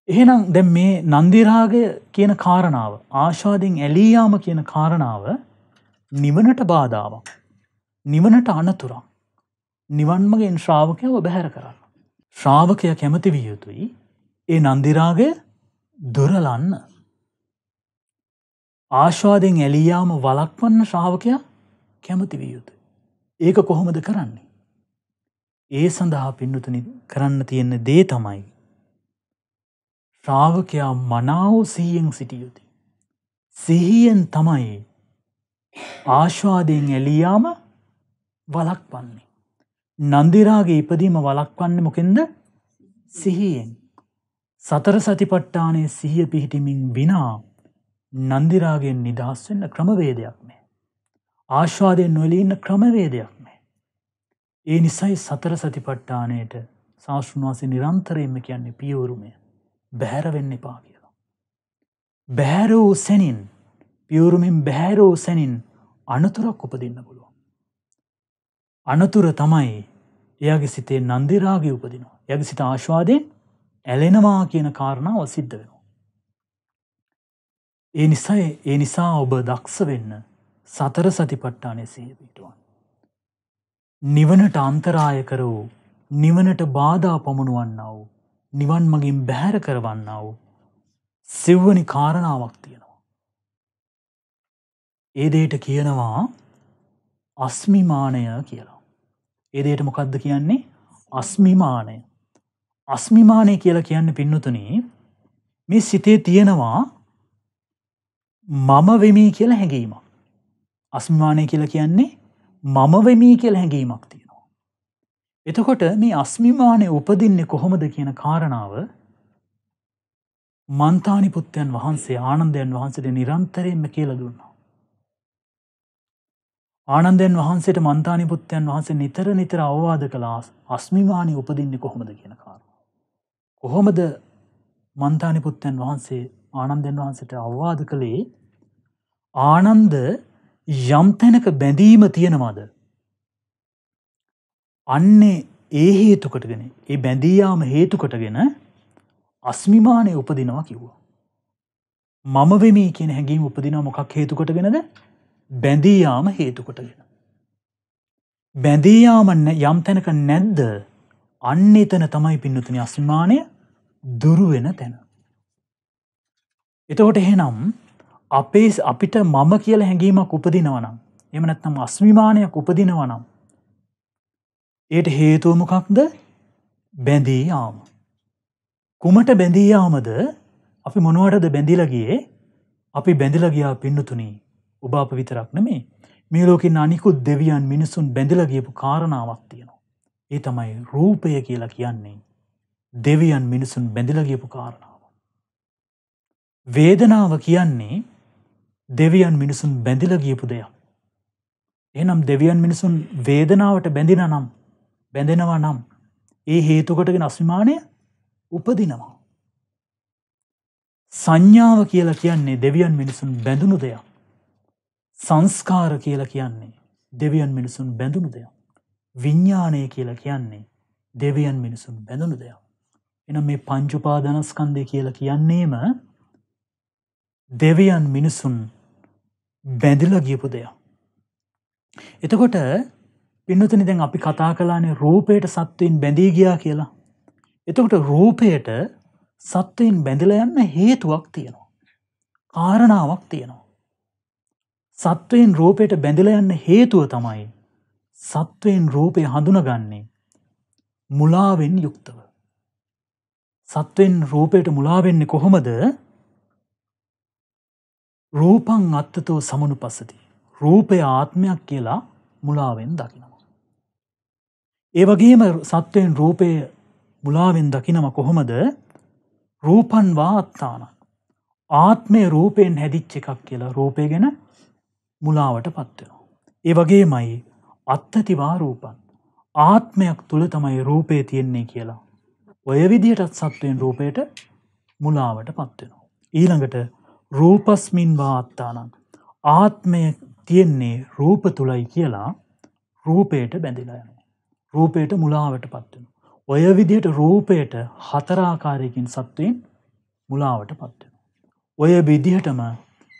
එහෙනම් දැ මේ නන්දිරාගය කියන කාරණාව ආශාදෙන් ඇලීයාම කියන කාරණාව නිවනට බාධාවක්. නිවනට අනතුරක්. නිවන්මගෙන් ශ්‍රාවකයව බැහැර කරන්න. ශ්‍රාවකය කැමති විය යුතුයි ඒ නන්දිරාගය දුරලන්න. ආශ්වාදෙන් ඇලියාම වලක්වන්න ශ්‍රාවකයා කැමති විය යුතු. ඒක කොහොමද කරන්නේ. ඒ සඳහා පින්නතුනි කරන්න තියෙන්න දේ තමයි. ශ්‍රාවකයා මනාව සීයෙන් සිටිය යුතුයි. සිහියෙන් තමයි ආශ්වාදයෙන් එලියාම වලක් වන්නේ. නන්දිරාගේ ඉපදීම වලක්වන්න මොකෙන්ද සිහියෙන්. සතර සතිපට්ටානේ සිහිය පිහිටිමින් විනා නන්දිරාගෙන් නිදහස් වෙන්න ක්‍රමවේදයක් නෑ. ආශ්වාදයෙන් නොලීන්න ක්‍රමවේදයක් නෑ. ඒ නිසයි සතර සතිපට්ටානයට ශාස්ෘන්වාසේ නිරන්තරයෙන්ම කියන්නේ පියවරුමය බැහැරවෙන්න එපා කියලා. බෑරෝ සැනින් පියවරුමින් බෑරෝ සැනින් අනතුරක් උපදින්න පුළුවන්. අනතුර තමයි එයාගේ සිතේ නන්දිරාගේ උපදිනවා. යගේ සිත ආශ්වාදයෙන් ඇලෙනවා කියන කාරණාව සිද්ධ වෙනවා. ඒ නිසා ඒ නිසා ඔබ දක්ෂ වෙන්න සතර සතිපට්ටානය සහ පිටුවන්. නිවනට අන්තරාය කර වූ නිවනට බාධා පමුණුවන්නාව නිවන් මගින් බැහැර කරවන්නාව සිව්වනි කාරණාවක් තියෙනවා. ඒදේට කියනවා අස්මිමානය කියලා. ඒදේට මොකක්ද කියන්නේ අස්මිමානය. අස්මිමානය කියලා කියන්න පින්නතුනේ මේ සිතේ තියෙනවා මම වෙමී කියලා හැඟීමක්. අස්මිමානය කියලා කියන්නේ මම වෙමී කියල හැඟීමක් තියෙනවා. එතකොට මේ අස්මිමානය උපදින්නේ කොහොමද කියන කාරණාව මන්තානිපුත්තයන් වහන්සේ ආනන්දයන් වහන්සට නිරන්තරයෙන්ම කියල දුන්නා. ආනන්දයන් වහන්සේට මන්තානිපුත්තයන් වහන්සේ නිතර නිතර අවවාද කලා අස්මිමානය උපදින්නේ කොහොමද කියන කාරණ. කොහොමද මන්තානිපුත්තයන් වහන්සේ ආනන්දයන් වහන්සට අවවාද කළේ ආනන්ද යම් තැනක බැඳීම තියෙනවාද. අන්නේ ඒ හේතුකටගෙන ඒ බැඳීයාම හේතුකටගෙන අස්මිමානය උපදිනවා කිව්වා. මම වෙමී කියන හැඟීම උපදින මොකක් හේතුකොටගෙනද බැඳීයාම හේතුකොටගෙන. බැඳීයාමන්න යම් තැනක නැද්ද අන්න එතන තමයි පින්නතුනි අස්මිමානය දුරුවෙන තැන. එතකොට එහෙනම් අපේ අපිට මම කියල හැඟීමක් උපදිනවනම් එම නැත්නම් අස්විමානයක් උපදිනවනම් ඒට හේතුවමකක්ද බැඳී යාම. කුමට බැඳීයාමද අපි මොනුවටද බැඳිලගේ අපි බැඳිලගයා පින්නතුනී ඔබ අප විතරක් නෙමේ මේ ලෝකින් අනිකුත් දෙවියන් මිනිසුන් බැඳිලගියපු කාරණාවක් තියෙනවා. ඒ තමයි රූපය කියලා කියන්නේ දෙවියන් මිනිසුන් බැඳිලගියපු කාරණාව. වේදනාව කියන්නේ දෙවියන් මිනිසුන් බැඳිල ගියපු දෙයක්. එනම් දෙවියන් මිනිසුන් වේදනාවට බැඳින නම් බැඳෙනවා නම් ඒ හේතුකටගෙන අස්විමානය උපදිනවා. සංඥාව කියලා කියන්නේ දෙවියන් මිනිසුන් බැඳුණු දෙයක්. සංස්කාර කියලා කියන්නේ දෙවියන් මිනිසුන් බැඳුණු දෙයක්. විඤ්ඥානය කියලා කියන්නේ දෙවියන් මිනිසුන් බැඳුණු දෙයක්. එනම් මේ පංචුපාදනස්කන්දය කියලා කියන්නේම දෙවියන් මිනිසුන් බැඳිල ගියපු දෙයක්. එතකොට පින්නතනි දැන් අපි කතා කලානේ රූපයට සත්වයෙන් බැඳී ගියා කියලා. එතකොට රූපයට සත්වයෙන් බැඳිල යන්න හේතුවක් තියෙනවා. කාරණාවක් තියෙනවා. සත්වයෙන් රූපයට බැඳිල යන්න හේතුව තමයි සත්වයෙන් රූපය හඳුනගන්නේ මුලාවෙන් යුක්තව. සත්වෙන් රූපයට මුලාවෙන්නේ කොහොමද රූපං අත්තතෝ සමනු පස්සති. රූපය ආත්මයක් කියලා මුලාවෙන් දකිනවා. ඒ වගේම සත්වයෙන් රූපය මුලාවෙන් දකිනම කොහොමද රූපන් වාත්තාන. ආත්මය රූපයෙන් හැදිච්ච එකක් කියලා රූපය ගැන මුලාවට පත්වෙනවා. ඒ වගේමයි අත්තතිවා රූපන්. ආත්මයක් තුළ තමයි රූපය තියෙන්නේ කියලා. ඔය විදිහටත් සත්වයෙන් රූපයට මුලාවට පත්වෙනවා. ඊළඟට රූපස්මින් වාත්තානන්. ආත්මය තියෙන්නේ රූප තුළයි කියලා රූපයට බැඳිලා යන. රූපයට මුලාවට පත්වෙන. ඔය විදිහට රූපයට හතරාකාරයකින් සත්වයෙන් මුලාවට පත්වෙන. ඔය විදිහටම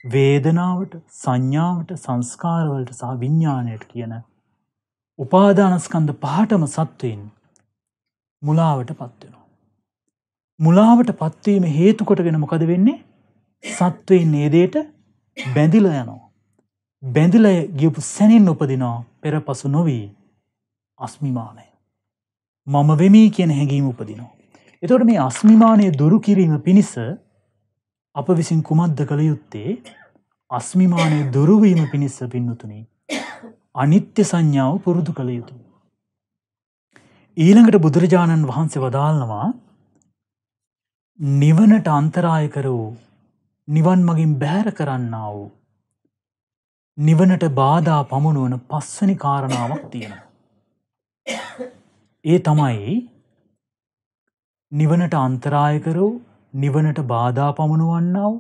වේදනාවට සංඥාවට සංස්කාරවලට සහ විඤ්ඥානයට කියන උපාදානස්කන්ද පහටම සත්වයෙන් මුලාවට පත්වෙනවා. මුලාවට පත්වීම හේතුකොටගෙන මොකද වෙන්නේ සත්වයෙන් නේදේට බැඳිල යනවා. බැඳිල ගියපු සැනින් උපදිනවා පෙර පසු නොවී අස්මිමානය. මම වෙමී කියන හැඟීම උපදිනවා. එතොට මේ අස්මිමානය දුරු කිරීම පිණිස අප විසින් කුමද්ද කළ යුත්තේ අස්මිමානය දුරුවීම පිණිස්ස පින්නතුනේ. අනිත්‍ය සංඥාව පුරුදු කළ යුතු. ඊළඟට බුදුරජාණන් වහන්සේ වදාල්නවා නිවනට අන්තරාය කර වූ නිවන් මගින් බෑර කරන්න වූ නිවනට බාධා පමුණුවන පස්සනි කාරණාවක් තියෙනවා. ඒ තමයි නිවනට අන්තරායකරෝ නිවනට බාධා පමුණුවන්නාව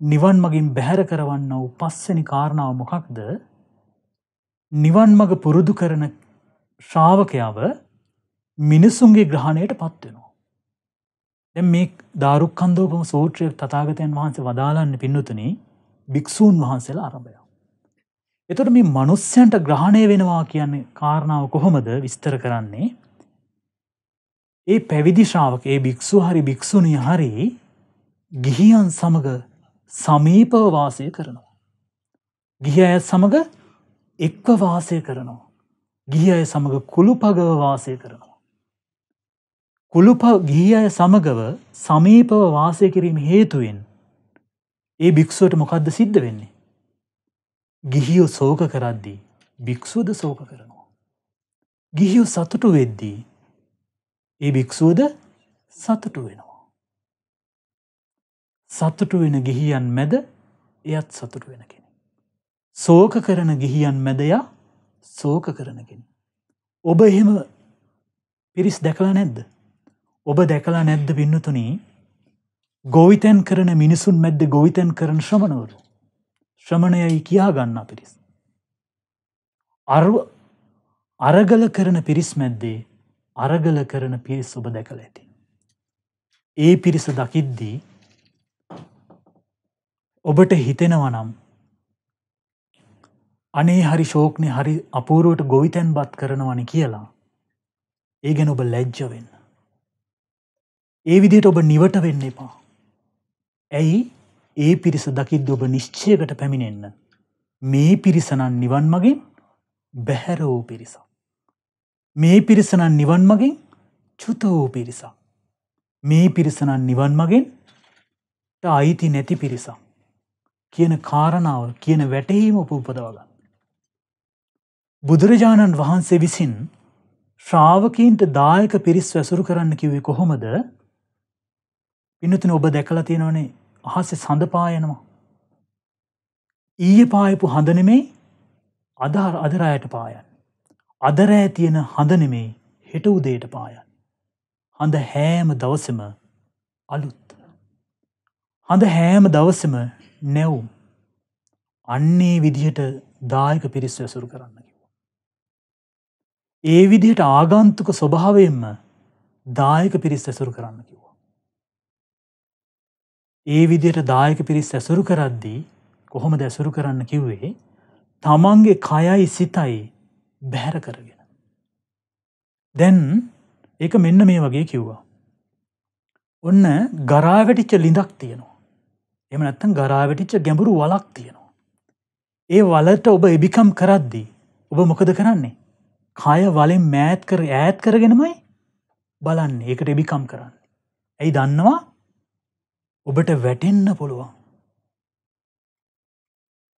නිවන් මගින් බැහැර කරවන්න වූ පස්සනි කාරණාව මොකක්ද නිවන් මග පුරුදු කරන ශ්‍රාවකයාව මිනිස්සුන්ගේ ග්‍රහණයට පත්වෙනවා. දැ මේ ධාරුක්කන්දෝපම සූත්‍රය තතාගතයන් වහන්සේ වදාලන්න පින්නතුනේ භික්‍ෂූන් වහන්සේලා අරභය. එතොට මේ මනුස්්‍යයන්ට ග්‍රහණය වෙනවා කියන්නේ කාරණාව කොහොමද විස්තර කරන්නේ ඒ පැවිදි ශ්‍රාවක ඒ භික්‍ෂු හරි භික්‍ෂුණිය හරි ගිහියන් සමඟ සමීපව වාසය කරනවා. ගිහ ඇත් සමඟ එක්ව වාසය කරනවා. ගිහි අය සමඟ කුළුපගව වාසය කරනවා. කුළුප ගිහි අය සමගව සමීපව වාසය කිරීම හේතුවෙන් ඒ භික්‍ෂුවට මොකක්ද සිද්ධ වෙන්නේ. ගිහියෝ සෝක කරද්දී භික්‍ෂූද සෝක කරනවා. ගිහියෝ සතුටු වෙද්දී ඒ භික්‍ෂූද සතුටු වෙනවා. සතුටු වෙන ගිහියන් මැද එයත් සතුටු වෙන කෙනෙ. සෝක කරන ගිහියන් මැදයා සෝක කරන කෙනෙ. ඔබ එහෙම පිරිස් දැකලා නැද්ද. ඔබ දැකලා නැද්ද පින්නතුනී ගොවිතැන් කරන මිනිසුන් මැද්ද ගොවිතැන් කරන ශ්‍රමණවරු. ශ්‍රමණයයි කියා ගන්න පිරිස්. අරගල කරන පිරිස් මැද්දේ අරගල කරන පිරිස් ඔබ දැකල ඇති. ඒ පිරිස දකිද්දී ඔබට හිතෙනවනම් අනේ හරි ශෝක්නය හරි අපූරුවට ගොවිතැන් බත් කරනවන කියලා ඒ ගැන ඔබ ලැජ්ජ වෙන්න. ඒ විදියට ඔබ නිවට වෙන්න එපා. ඇයි ඒ පිරිස දකිද්ද ඔබ නිශ්චයකට පැමිණෙන්න. මේ පිරිසනන් නිවන් මගින් බැහැර වූ පිරිසක්. මේ පිරිසනන් නිවන් මගින් චුත වූ පිරිසක්. මේ පිරිසනන් නිවන් මගෙන් අයිති නැති පිරිසක්. කියන කාරණාව කියන වැටහීම උප උපදවගන්න. බුදුරජාණන් වහන්සේ විසින් ශ්‍රාවකීන්ට දායක පිරිස් වැසුරු කරන්න කිවේ කොහොමද පිනතින ඔබ දැකලා තියෙනවනේ අහසේ සඳ පායනවා. ඊය පායපු හඳනෙමේ අධාර අදරායට පායන්. අදරෑ තියෙන හඳ නෙමේ හෙට උදේට පායන්. හඳ හෑම දවසම අලුත්. හඳ හෑම දවසම නැවුම් අන්නේ විදිහට දායක පිරිස් වැසුරු කරන්න කිව. ඒ විදිහට ආගන්තුක ස්වභාවයෙන්ම දායක පිරිස් ඇසුරු කරන්න කිව්වා. ඒ විදියට දායක පිරිස් ඇසුරු කරද්දී කොහොම දැසුරු කරන්න කිව්වේ තමන්ගේ කයයි සිතයි බැහැර කරගෙන. දැන් ඒක මෙන්න මේ වගේ කිව්වා. ඔන්න ගරාවැටිච්ච ලිඳක් තියෙනවා. එම නැත්තන් ගරාවැටිච්ච ගැඹුරු වලක් තියෙනවා. ඒ වලට ඔබ එබිකම් කරද්දී ඔබ මොකද කරන්නේ. කය වලින් මෑත් කර ඈත් කරගෙනමයි බලන්න ඒකට එබිකම් කරන්න. ඇයි දන්නවා ඔබට වැටෙන්න පුළුවන්.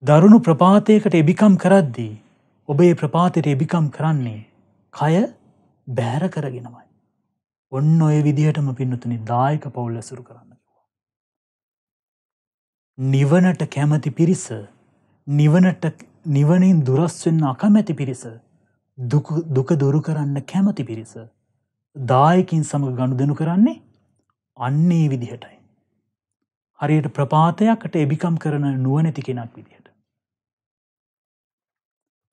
දරුණු ප්‍රපාතයකට එබිකම් කරද්දී ඔබේ ප්‍රපාතයට එබිකම් කරන්නේ කය බෑර කරගෙනමයි. ඔන්න ඔය විදිහටම පින්නතුනි දායක පවුල්ල සුරු කරන්න. නිවනට කැමති පිරිස නිවනට නිවනින් දුරස්වෙන්න අකමැති පිරිස දුක දුරු කරන්න කැමති පිරිස දායකින් සමඟ ගණු දෙනු කරන්නේ අන්නේ විදිහටයි. හරියට ප්‍රපාතයකට එබිකම් කරන නුවනැති කෙනක් විදිහට.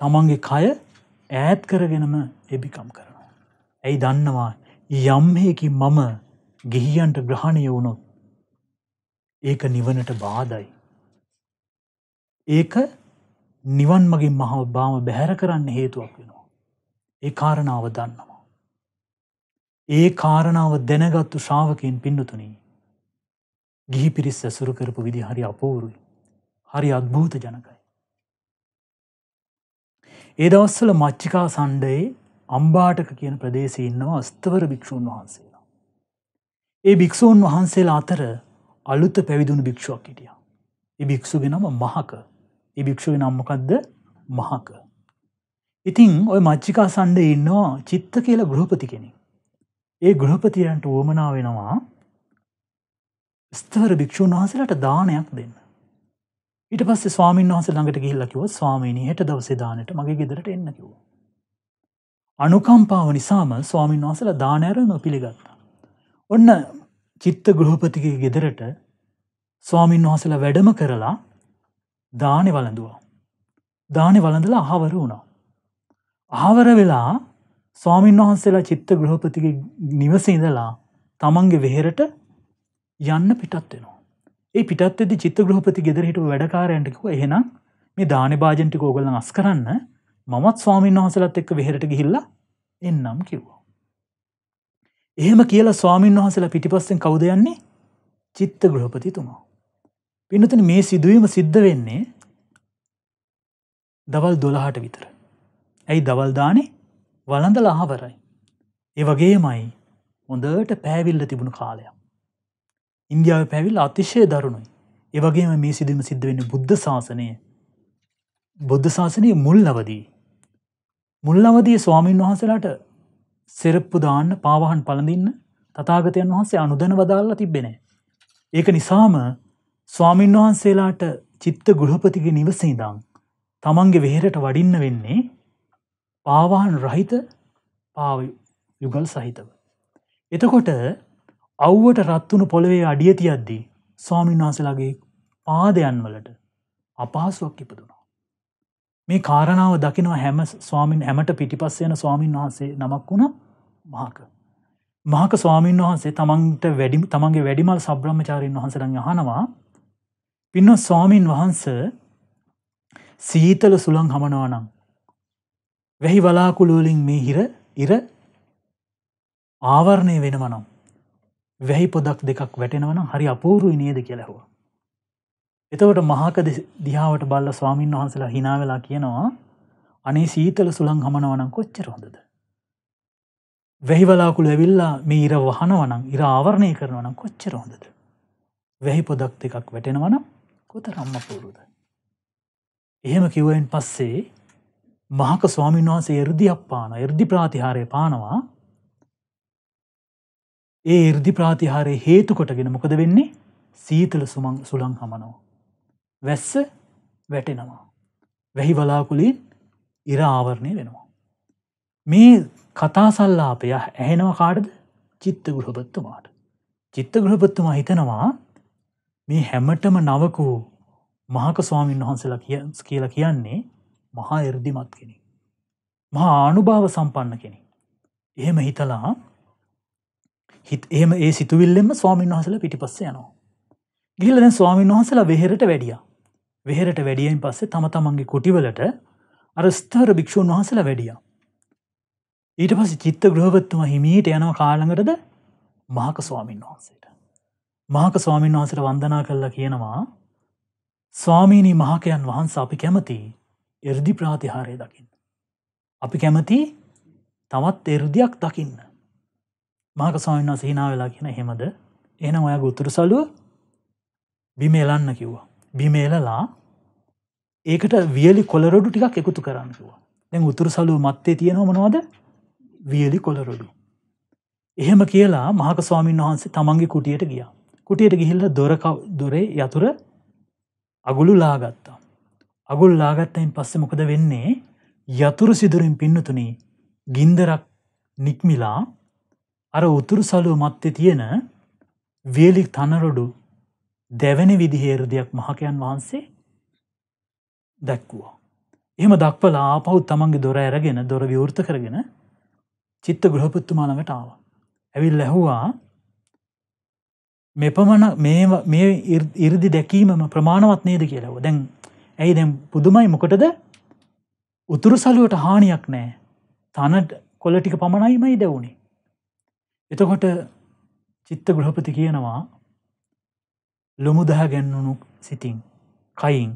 තමන්ගේ කය ඈත් කරගෙනම එබිකම් කරනවා. ඇයි දන්නවා යම්හයකි මම ගිහියන්ට ග්‍රහණය වුණොත් ඒක නිවනට බාදයි. ඒක නිවන් මගින් මහ බාම බැහැර කරන්න හේතුවක් වෙනවා. ඒ කාරණාව දන්නවා. ඒ කාරණාව දැනගත්තු ශ්‍රාවකයෙන් පින්නතුනී ගිහි පිරිස් ඇසුරු කරපු විදි හරි අපූරුයි. හරි අත්භූත ජනකයි. ඒ දවස්සල මච්චිකා සණ්ඩයේ අම්බාටක කියන ප්‍රදේශ ඉන්නවා අස්තවර භික්‍ෂූන් වහන්සේලා. ඒ භික්‍ෂූන් වහන්සේලා අතර අලුත පැවිදුණු භික්ෂුවක් හිටිය. ඒ භික්‍ෂුගෙ නම මහක ඒ භික්‍ෂුව නම්මකක්ද මහක. ඉතිං ඔය මච්චිකා සණ්ඩ ඉන්නවා චිත්ත කියලා ගෘහපති කෙනෙ. ඒ ගෘහපතියන්ට වුවමනා වෙනවා ස්තවර භික්‍ෂූන් වහසලට දානයක් දෙන්න. ඊට පස්සේ ස්වාමීන් වහස ළඟට ගිල්ලකිව ස්වාමීනී හට දවසේ දානට මගේ ගෙදරට එන්න කිව. අනුකම්පාව නිසාම ස්වාමීන් වහසල දානෑර නොපිළිගත්තා. ඔන්න චිත්ත ගෘහපතිගේ ගෙදරට ස්වාමීන් වහසල වැඩම කරලා දානෙ වලඳවා. දානෙ වලඳලා අහවර වුණා. ආවර වෙලා ස්වාමීන් වහන්සේලා චිත්ත ගෘහපතිගේ නිවස ඉඳලා තමන්ගේ වෙහෙරට යන්න පිටත් වෙනවා. ඒ පිටත්වෙදි චිත්ත ගෘහපති ගෙදරහිට වැඩකාරයන්ටකව එහෙනම් මේ දාන භාජන්ටික ඕගලන් අස් කරන්න මමත් ස්වාමීන් වහසලත් එක්ක වෙහෙරට ගිහිල්ලා එන්නම් කිව්වා. එහෙම කියලා ස්වාමීන් වහසලා පිටිපස්සෙන් කවුද යන්නේ චිත්ත ගෘහපතිතුමා. පිනතන මේ සිදුවීම සිද්ධ වෙන්නේ දවල් දොළහට විතර. ඇයි දවල්දානේ වලඳ ලහවරයි. ඒ වගේමයි හොඳට පෑවිල්ල තිබුණු කාලයක්. ඉන්දියාව පැවිල් අතිශය දරුණුයි. ඒවගේම මේ සිදුවීම සිද්ධ වෙන බුද්ධ ශාසනය බුද්ධ ශාසනය මුල් අවදී. මුල් අවදී ස්වාමීන් වහන්සලාට සෙරප්පු දාන්න පාවහන් පළඳින්න තතාගතයන් වහන්සේ අනුදන වදාල්ලා තිබෙන. ඒක නිසාම ස්වාමීන් වහන්සේලාට චිත්ත ගෘහපතිගේ නිවසේදං තමන්ගේ වෙහෙරට වඩින්න වෙන්නේ පාවාහන් රහිත පාව යුගල් සහිතව. එතකොට අව්වට රත්වුණු පොළොවේ අඩිය තියද්දී ස්වාමීන් වහසලාගේ පාදයන් වලට අපහසුවක් ඉපදුණා. මේ කාරණාව දකිනවා හැම ස්වාමින් හැමට පිටිපස්සයන ස්වාමීන් වහන්සේ නමක් වුණ මහක. මහක ස්වාමීන් වහන්සේ තමන්ට වැඩි තමන්ගේ වැඩිමල් සබ්‍රහ්මචාරීන් වහන්සරන් යහනවා පින්න ස්වාමීන් වහන්ස සීතල සුළං හමනවනම් වැහි වලාකුළුවලින් මේ හිර ඉර ආවරණය වෙනවනම් වැහි පොදක් දෙකක් වැටෙනවන හරි අපූරුයි නේද කියලැහවා. එතවට මහක දිහාවට බල්ල ස්වාමීන් වහන්සලා හිනාවෙලා කියනවා අනේ සීතල සුළං හමනවනම් කොච්චර හොඳද. වැහිවලාකුළ ඇවිල්ලා මේ ඉර වහනවනම් ඉර ආවරණය කරනවනම් කොච්චර හොඳද. වැහි පොදක් දෙකක් වැටෙනවනම් කොත රම්ම පුරුද. එහෙම කිව්වෙන් පස්සේ මහක ස්වාමීන් වහන්සේ එරදියක් පාන එරදි ප්‍රාතිහාරය පානවා ඒ ඉර්දි ප්‍රාතිහාරය හේතු කොටගෙන මොකද වෙන්නේ සීතල සුමං සුළං හමනෝ. වැස්ස වැටෙනවා. වැහි වලාකුලින් ඉර ආවරණය වෙනවා. මේ කතාසල්ලාපය ඇහෙනවා කාඩද චිත්ත ගෘහපත්තුමාට. චිත්ත ගෘහපත්තුමා හිතනවා මේ හැමටම නවකූ මහක ස්වාමීන් වහන්සේලා කිය කියලා කියන්නේ මහා එර්දිමත් කෙනෙ. මහා ආනුභාව සම්පන්න කෙනෙ. එහෙම හිතලා හිත් එහම ඒ සිතුවිල්ලෙම ස්වාමීන් වහසල පිටිපස්ස යනවා. ගිල්ල දැන් ස්වාමීන් වහසලා වෙහෙරට වැඩිය. වෙහෙරට වැඩියෙන් පස්සේ තම තමන්ගේ කුටිවලට අර ස්ථර භික්‍ෂූන් වහසල වැඩිය. ඊට පස චිත්ත ග්‍රහවත්තුම හිමීට යනව කාලඟටද මහක ස්වාමීන් වහන්සේට. මහක ස්වාමීන් වහසට වන්දනා කරලා කියනවා ස්වාමීණී මහකයන් වහන්ස අපි කැමති එර්දි ප්‍රාතිහාරය දකින්න. අපි කැමති තවත් එරුදියක් දකින්න. මාක ස්වාමීන් වහන්සේ hina වෙලා කියන එහෙමද එහෙනම් ඔයාගේ උතුරු සළුව බිම එලන්න කිව්වා බිම එලලා ඒකට වියලි කොලරොඩු ටිකක් එකතු කරන්නකිවා දැන් උතුරු සලුව මත්තේ තියෙනව මොනවද වියලි කොලරොඩු. එහෙම කියලා මහක ස්වාමීන් වහන්සේ තමන්ගේ කුටියට ගියා. කුටියට ගිහිල්ල දොරක දොරේ යතුර අගුළු ලාගත්තා. අගුල් ලාගත්තයින් පස්සෙ මොකද වෙන්නේ යතුරු සිදුරින් පින්නතුනී ගින්දරක් නික්මිලා අර උතුරු සලුව මත්තෙ තියෙන වියලි තනරොඩු දැවැනි විදිහේරදයක් මහකයන් වහන්සේ දැක්වුවා. එහම දක්වල ආපහු තමන්ගේ දොර ඇරගෙන දොර විවෘත කරගෙන චිත්ත ගෘහපත්තුමාළඟට ආව. ඇවිල් ලැහුවා මෙපමණ මේ ඉරදි දැකීමම ප්‍රමාණවත් නේද කියලව දැන් ඇයි දැම් පුදුමයි මොකටද උතුරු සලුවට හානියක් නෑ තනට කොල ටික පමණයිමයි දැවුණේ. එතකොට චිත්ත ගෘහපති කියනවා ලොමුදහ ගැන්වුණු සිතින් කයින්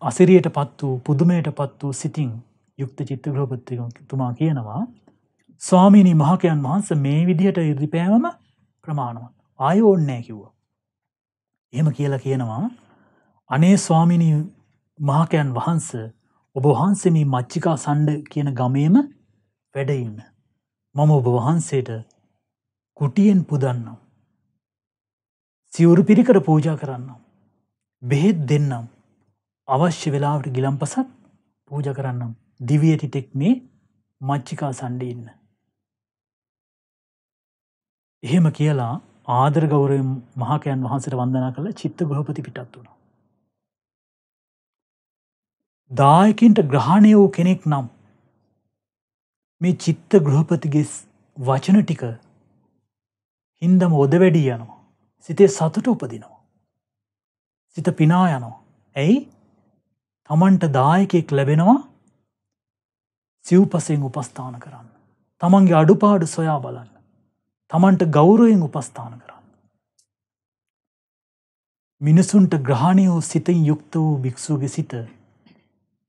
අසිරියට පත් වූ පුදුමයට පත් වූ සිතින් යුක්ත චිත්ත ග්‍රහපත්තුමා කියනවා ස්වාමීනී මහකයන් වහන්ස මේ විදිහට ඉදිපෑමම ප්‍රමාණවත් ආය ඕන්නෑ කිව්ව. එහෙම කියලා කියනවා අනේ ස්වාමිනී මහකයන් වහන්ස ඔබ වහන්සෙමි මච්චිකා සණ්ඩ කියන ගමේම වැඩඉන්න. මම ඔබ වහන්සේට කුටියෙන් පුදන්නම්. සිවුරු පිරිකර පූජා කරන්නම්. බෙහෙත් දෙන්නම්. අවශ්‍ය වෙලාවට ගිලම් පසත් පූජ කරන්නම්. දිවියටිටෙක් මේ මච්චිකා සණ්ඩඉන්න. එහෙම කියලා ආදර ගෞරය මහකයන් වහන්සට වන්දනා කළ චිත්ත ගෘහපති පිටත් වුණ. දායකින්ට ග්‍රහණය වූ කෙනෙක් නම් මේ චිත්ත ගෘහපතිගේ වචන ටික හින්දම ඔද වැඩී යනවා. සිතේ සතුට උපදිනවා. සිත පිනා යනවා. ඇයි තමන්ට දායකෙක් ලැබෙනවා සිව්පසයෙන් උපස්ථාන කරන්න. තමන්ගේ අඩුපාඩු සොයා බලන්න. තමන්ට ගෞරුවෙන් උපස්ථාන කරන්න. මිනිසුන්ට ග්‍රහණය වූ සිතින් යුක්ත වූ භික්‍ෂූගේ සිත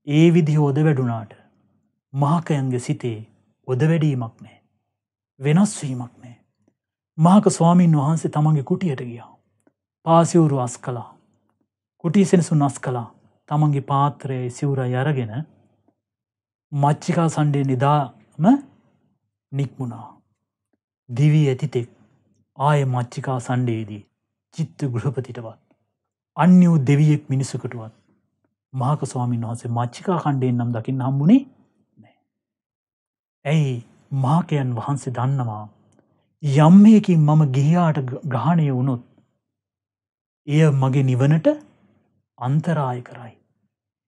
ඒ විදිහ ඔද වැඩුනාට මහකයන්ගේ සිතේ ඔද වැඩීමක් නෑ. වෙනස්වීමක් නෑ. මහක ස්වාමීන් වහන්සේ තමන්ගේ කුටියට ගියා. පාසිවුරු අස් කලා. කුටි සෙනසුන් අස් කලා තමන්ගේ පාත්‍රයේ සිවුරයි අරගෙන මච්චිකා සණ්ඩේ නිදාම නික්මුණා. දිවී ඇතිතෙක් ආය මච්චිකා සණ්ඩේදී චිත්ත ගෘහපතිටවත්. අන්‍ය වූ දෙවියෙක් මිනිසකටුවත් මහක ස්වාමීන් වහන්සේ මච්චිකා කණ්ඩයෙන් නම් දකින්න හම්බුණේ ඇයි මාකයන් වහන්සේ දන්නවා යම්මයකින් මම ගිහියාට ග්‍රහණය වුණොත් එය මගේ නිවනට අන්තරාය කරයි.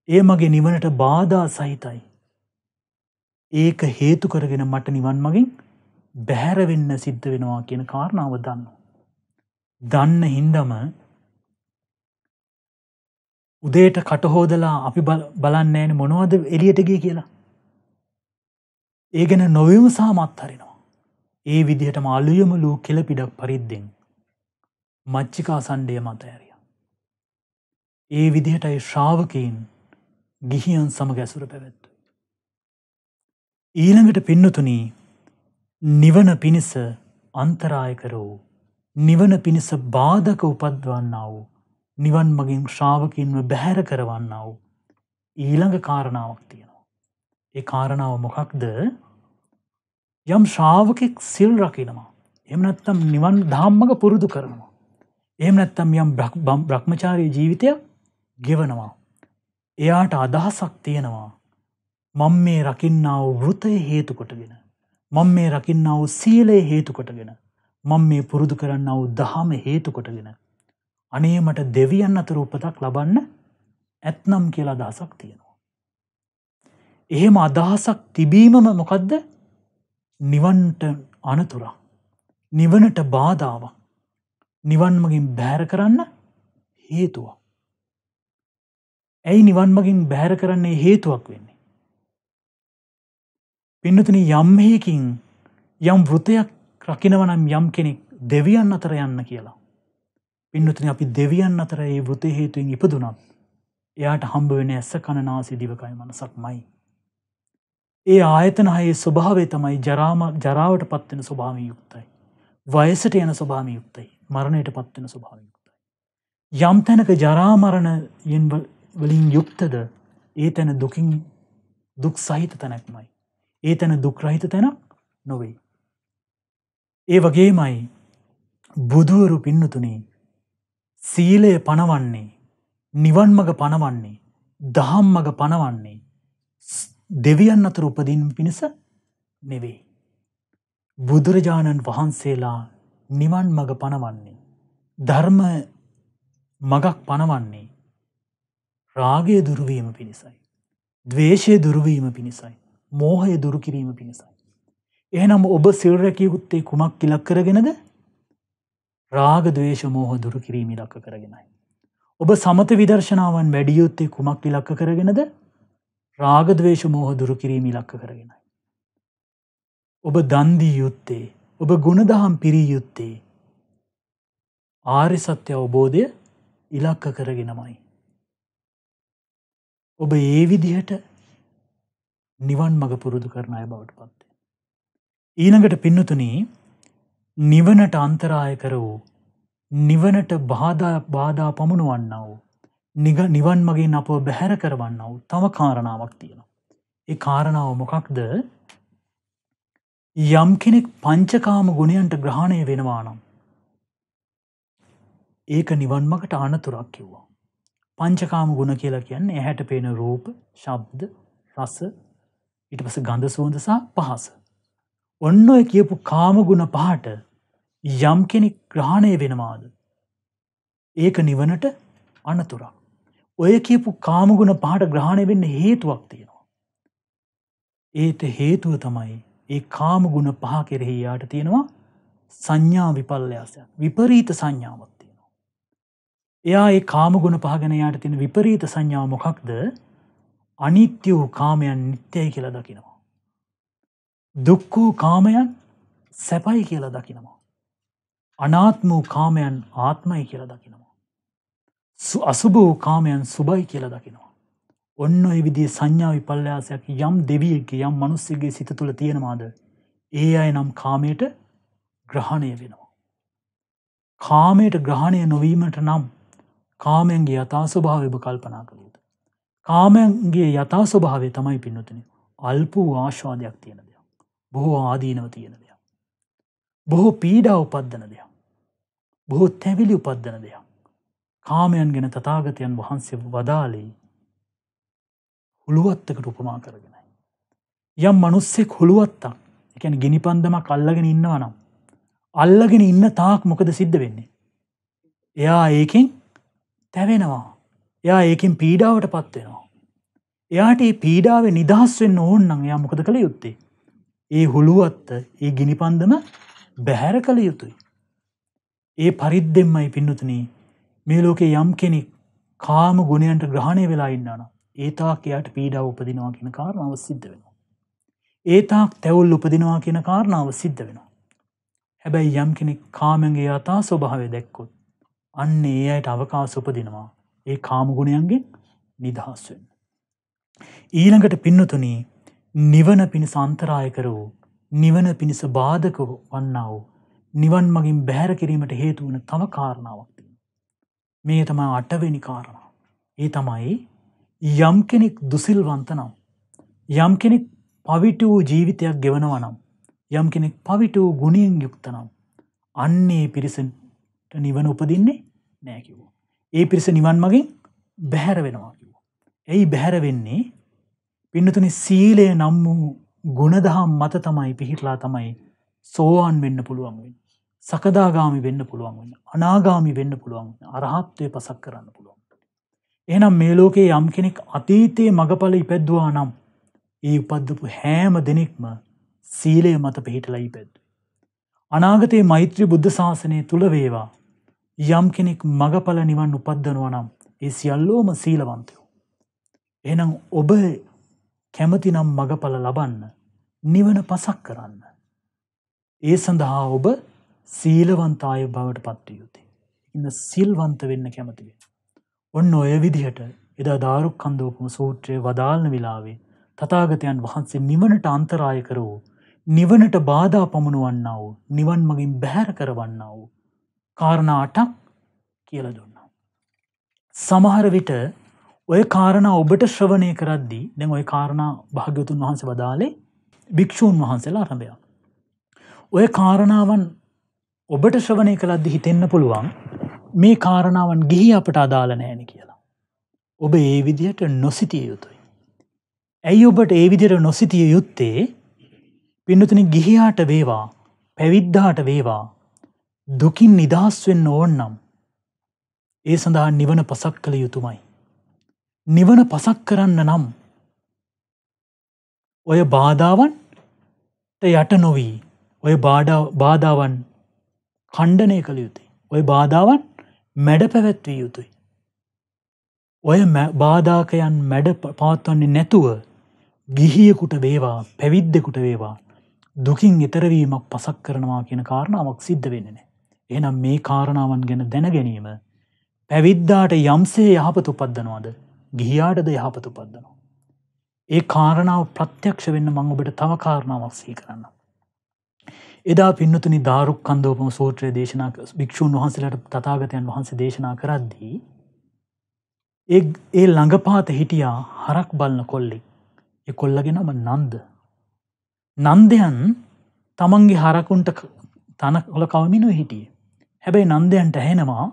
ඒ මගේ නිවනට බාධා සහිතයි. ඒක හේතු කරගෙන මට නිවන් මගින් බැහැරවෙන්න සිද්ධ වෙනවා කියන කාරණාව දන්න. දන්න හින්දම උදේට කටහෝදලා අපි බලන්න ෑන මොනවද එලියටගේ කියලා. ඒ ගැන නොවම සාමත් හරිනවා. ඒ විදිහට මාල්ලියමලූ කෙලපිඩක් පරිද්දෙන් මච්චිකා සණ්ඩය මත ඇරිය. ඒ විදිහටයි ශ්‍රාවකයින් ගිහියන් සමග ඇසුර පැවැත්තු. ඊළඟට පින්නතුනී නිවන පිණිස අන්තරායකරෝ නිවන පිණිස බාධක උපද්වන්නාව නිවන් මගින් ශ්‍රාවකින්ව බැහැර කරවන්නාව ඊළඟ කාරණාවක් තියෙනවා. ඒ කාරණාව මොකක්ද යම් ශ්‍රාවකෙක් සිල් රකිනවා. එමනත්තම් නිවන් දහම්මග පුරුදු කරනවා. එම නැත්තම් යම් බ්‍රහ්මචාරී ජීවිතයක් ගෙවනවා. එයාට අදහසක් තියෙනවා. මං මේ රකින්නාව වෘතය හේතු කොටගෙන. මං මේ රකින්නාව සීලය හේතු කොටගෙන. මං මේ පුරුදු කරන්නාව දහම හේතු කොටගෙන. අනේ මට දෙවියන් අතර උපතක් ලබන්න ඇත්නම් කියලා අදහසක් තියෙනවා. එහෙම අදහසක් තිබීමම මොකදද නිවන්ට අනතුරා. නිවනට බාධාව. නිවන් මගින් බෑර කරන්න හේතුවක්. ඇයි නිවන් මගින් බෑර කරන්නේ හේතුවක් වෙන්නේ. පින්නතුන යම්හයකින් යම් වෘතයක් රකිනවනම් යම් කෙනෙක් දෙවියන් අතර යන්න කියලා. පින්නතුන අපි දෙවියන් අතර ඒ වෘත හේතුවෙන් ඉපදුනත් එයාට හම්බ වෙන ඇස්ස කණනාසි දිවකයි මනසක් මයි. ඒ ආයතන හයේ ස්වභාවේ තමයි ජරාම ජරාවට පත්වෙන ස්වභාව යුක්තයි. වයසට යන ස්වභාම යුක්තයි මරණයට පත්වෙන ස්වභාව යුක්තයි. යම් තැනක ජරාමරණයෙන් වලින් යුක්තද ඒ තැන දුකින් දුක් සහිත තැනැක්මයි. ඒ තැන දුක්රහිත තැනක් නොවෙයි. ඒ වගේමයි බුදුවරු පින්නතුනේ සීලය පනවන්නේ නිවන් මග පනවන්නේ දහම් මග පනවන්නේ දෙවියන් අතර උපදින් පිණිස නෙවෙයි. බුදුරජාණන් වහන්සේලා නිවන් මග පනවන්නේ. ධර්ම මගක් පනවන්නේ රාගය දුරුවීම පිණිසයි. දවේශය දුරුවීම පිණිසයි. මෝහය දුරුකිරීම පිණිසයි. එහනම් ඔබ සිල්රැකියකුත්තේ කුමක් ඉලක් කරගෙනද රාග දවේශ මෝහ දුරු කිරීම ඉලක්ක කරගෙනයි. ඔබ සමත විදර්ශනාවන් වැඩියයුත්තේ කුමක් ඉලක්ක කරගෙනද රාගදවේශ මෝහ දුරු කිරීම ඉලක්ක කරගෙනයි. ඔබ දන්දී යුත්තේ ඔබ ගුණදහම් පිරී යුත්තේ ආර්ය සත්‍ය අවබෝධය ඉලක්ක කරගෙනමයි. ඔබ ඒ විදිහට නිවන් මඟ පුරුදු කරන අය බවට පත්තේ. ඊනඟට පින්නතුනී නිවනට අන්තරාය කර වූ නිවනට බාධා බාධා පමුණුවන්න වූ නිග නිවන් මගින් අප බැහැර කරවන්න වූ තම කාරණාවක් තියෙනවා. ඒ කාරණාව මොකක්ද යම් කෙනෙක් පංචකාම ගුණයන්ට ග්‍රහණය වෙනවා නම්. ඒක නිවන් මකට අනතුරක් කිව්වා. පංචකාම ගුණ කියලා කියන්න ඇහැට පේන රූප ශබ්ද රස ඉට පස ගඳ සුවඳසා පහස. ඔන්න ඔය කියපු කාමගුණ පහට යම් කෙනෙක් ග්‍රහණය වෙනවාද. ඒක නිවනට අනතුරක්. ඔය කියපු කාමගුණ පහට ග්‍රහණය වෙන්න හේතුවක් තියෙනවා. ඒට හේතුව තමයි ඒ කාමගුණ පහ කෙරෙහි යාට තියෙනවා සංඥා විපල්ලයාසයක් විපරීත සංඥාවක් තියෙනවා. එයා ඒ කාමගුණ පහගෙනයාට තියෙන විපරීත සංඥාව මොකක්ද අනිත්‍ය වූ කාමයන් නිත්‍යයි කියලා දකිනවා. දුක් වූ කාමයන් සැපයි කියලා දකිනවා. අනාත්ම වූ කාමයන් ආත්මයි කියලා දකිනවා. අසුභ වූ කාමයන් සුබයි කියලා දකිනවා. ඔන්න ඔය විදි සංඥා විපල්ලයාසයක් යම් දෙවියගේ යම් මනුස්සගේ සිත තුළ තියෙනවාද ඒ අය නම් කාමයට ග්‍රහණය වෙනවා. කාමයට ග්‍රහණය නොවීමට නම් කාමයන්ගේ යථා ස්වභාවබ කල්පනා කළේද. කාමයන්ගේ යථා ස්වභාවය තමයි පින්නතුන අල්ප වූ ආශ්වාදයක් තියෙන දෙයක්. බොහෝ ආදීනව තියෙන දෙයක්. බොහෝ පීඩා උපද්ධන දෙයක්. බොහෝ තැවිලි උපද්ධන දෙයක්. කාමයන් ගැන තතාගතයන් වහන්සේ වදාලේ හුළුවත්තකට උපමා කරගෙනයි. යම් මනුස්සෙක් හුළුවත්තා එකැන ගිනි පන්දමක් අල්ලගෙන ඉන්නවනම්. අල්ලගෙන ඉන්න තාක් මොකද සිද්ධ වෙන්නේ. එයා ඒකෙන් තැවෙනවා. එයා ඒකින් පීඩාවට පත්වෙනවා. එයාට ඒ පීඩාව නිදහස් වෙන්න ඕන්නන් එයා මොකද කළ යුත්තේ. ඒ හුළුවත්ත ඒ ගිනිපන්දම බැහැර කළ යුතුයි. ඒ පරිද්දෙම්මයි පින්නතුනී මේ ලෝකේ යම් කෙනෙක් කාම ගුණයන්ට ග්‍රහණය වෙලා ඉන්නන ඒතාක් එයට පීඩාව උපදිනවා කියන කාරණාව සිද්ධ වෙනවා. ඒතාක් තැවුල් උපදිනවා කියන කාරණාව සිද්ධ වෙනවා. හැබැයි යම් කෙනෙක් කාමගේ යතා ස්වභාවය දැක්කොත් අන්න ඒ අයට අවකාශ උපදිනවා ඒ කාමගුණයන්ගෙන් නිදහස්වෙන්. ඊළඟට පින්නතුනී නිවන පිණිස අන්තරාය කර වූ නිවන පිණිස බාධක වන්නාව නිවන් මගින් බැහැර කිරීමට හේතුවන තම කාරණාවක්ති. මේ තමා අටවෙනි කාරණ. ඒ තමයි යම් කෙනෙක් දුසිල්වන්ත නම්. යම් කෙනෙක් පවිට වූ ජීවිතයක් ගෙවනවනම්. යම් කෙනෙක් පවිට වූ ගුණියෙන් යුක්තනම්. අන්නේ පිරිසට නිවන උපදින්නේ නෑකිවෝ. ඒ පිරිස නිවන් මගින් බැහැර වෙනවා කිව. ඇයි බැහැර වෙන්නේ පින්නතුනි සීලය නම් වූ ගුණදහම් මත තමයි පිහිටලා තමයි සෝවාන් වෙන්න පුළුවන් වෙන්. සකදාගාමි වෙන්න පුළුවන් වෙන්න අනාගාමි වෙන්න පුළුවන් අරහත්වය පසක් කරන්න පුළුවන්. එනම් මේ ලෝකයේ යම් කෙනෙක් අතීතයේ මගඵල ඉපැද්දවා නම් ඒ උපද්දපු හෑම දෙනෙක්ම සීලය මත පිහිටලයි පැද්ද. අනාගතයේ මෛත්‍රී බුද්ධ ශාසනය තුළ වේවා යම් කෙනෙක් මගඵල නිවන් උපද්දනවා නම් ඒ සියල්ලෝම සීලවන්තයෝ. එනම් ඔබ කැමතිනම් මගඵල ලබන්න නිවන පසක් කරන්න. ඒ සඳහා ඔබ සීලවන්තාය බවට පත්ව යුතුේ. ඉන්න සිල්වන්ත වෙන්න කැමතිවේ. ඔන්න ඔය විදිහට එදා දාරුක් කන්දෝපම සූත්‍රය වදාල්න වෙලාවේ තතාගතයන් වහන්සේ නිවනට අන්තරාය කර වූ නිවනට බාධා පමුණුවන්න වූ නිවන් මගින් බැහැර කරවන්න වූ කාරණ අටක් කියල දුන්නා. සමහර විට ඔය කාරණ ඔබට ශ්‍රවණය කරද්දී දැන් ඔය කාරණා භාග්‍යතුන් වහන්ස වදාලේ භික්‍ෂූන් වහන්සේලා අරභය. ඔය කාරණාවන් ඔබට ශ්‍රවණය කළද්දි හිතෙන්න පුළුවන් මේ කාරණාවන් ගිහි අපට අදාළ නෑන කියලා. ඔබ ඒ විදිහට නොසිතිය යුතුයි. ඇයි ඔබට ඒ විදිර නොසිතිය යුත්තේ පින්නතුනි ගිහියාට වේවා පැවිද්ධාට වේවා දුකින් නිදහස් වෙන්න ඕන්නම් ඒ සඳහා නිවන පසක් කළ යුතුමයි. නිවන පසක් කරන්න නම් ඔය බාධාවන්ට යට නොවී ඔය බාධාවන් කණ්ඩනය කළ යුතුයි. ඔය බාධාවන් මැඩ පැවැත්විය යුතුයි. ඔය බාධාකයන් මැඩ පවත්වන්නේ නැතුව ගිහියකුට වේවා පැවිද්දෙකුට වේවා දුකින් එතරවීමක් පසක් කරනවා කියන කාරණාවක් සිද්ධ වෙන්නේනෑ. එනම් මේ කාරණාවන් ගැන දැන ගැනීම පැවිද්දාට යම්සේ යහපත උපද්දනවාද ගිහියාටද යහපත උපද්දනවා. ඒ කාරණාව ප්‍රත්‍යක්ෂ වෙන්න මං ඔබට තව කාරණාවක් සී කරන්න. එදා පින්නතුනි ධාරුක් කන්දෝපම සූත්‍රය දේශනා භික්‍ෂූන් වහන්සේලට තතාගතයන් වහන්සේ දේශනා කරද්දී ඒ ළඟපාත හිටියා හරක් බලන කොල්ලෙක් එ කොල්ලගෙනම නන්ද. නන්දයන් තමන්ගේ හරකුන්ට තනකොල කවමිනු හිටිය. හැබැයි නන්දයන්ට ඇහෙනවා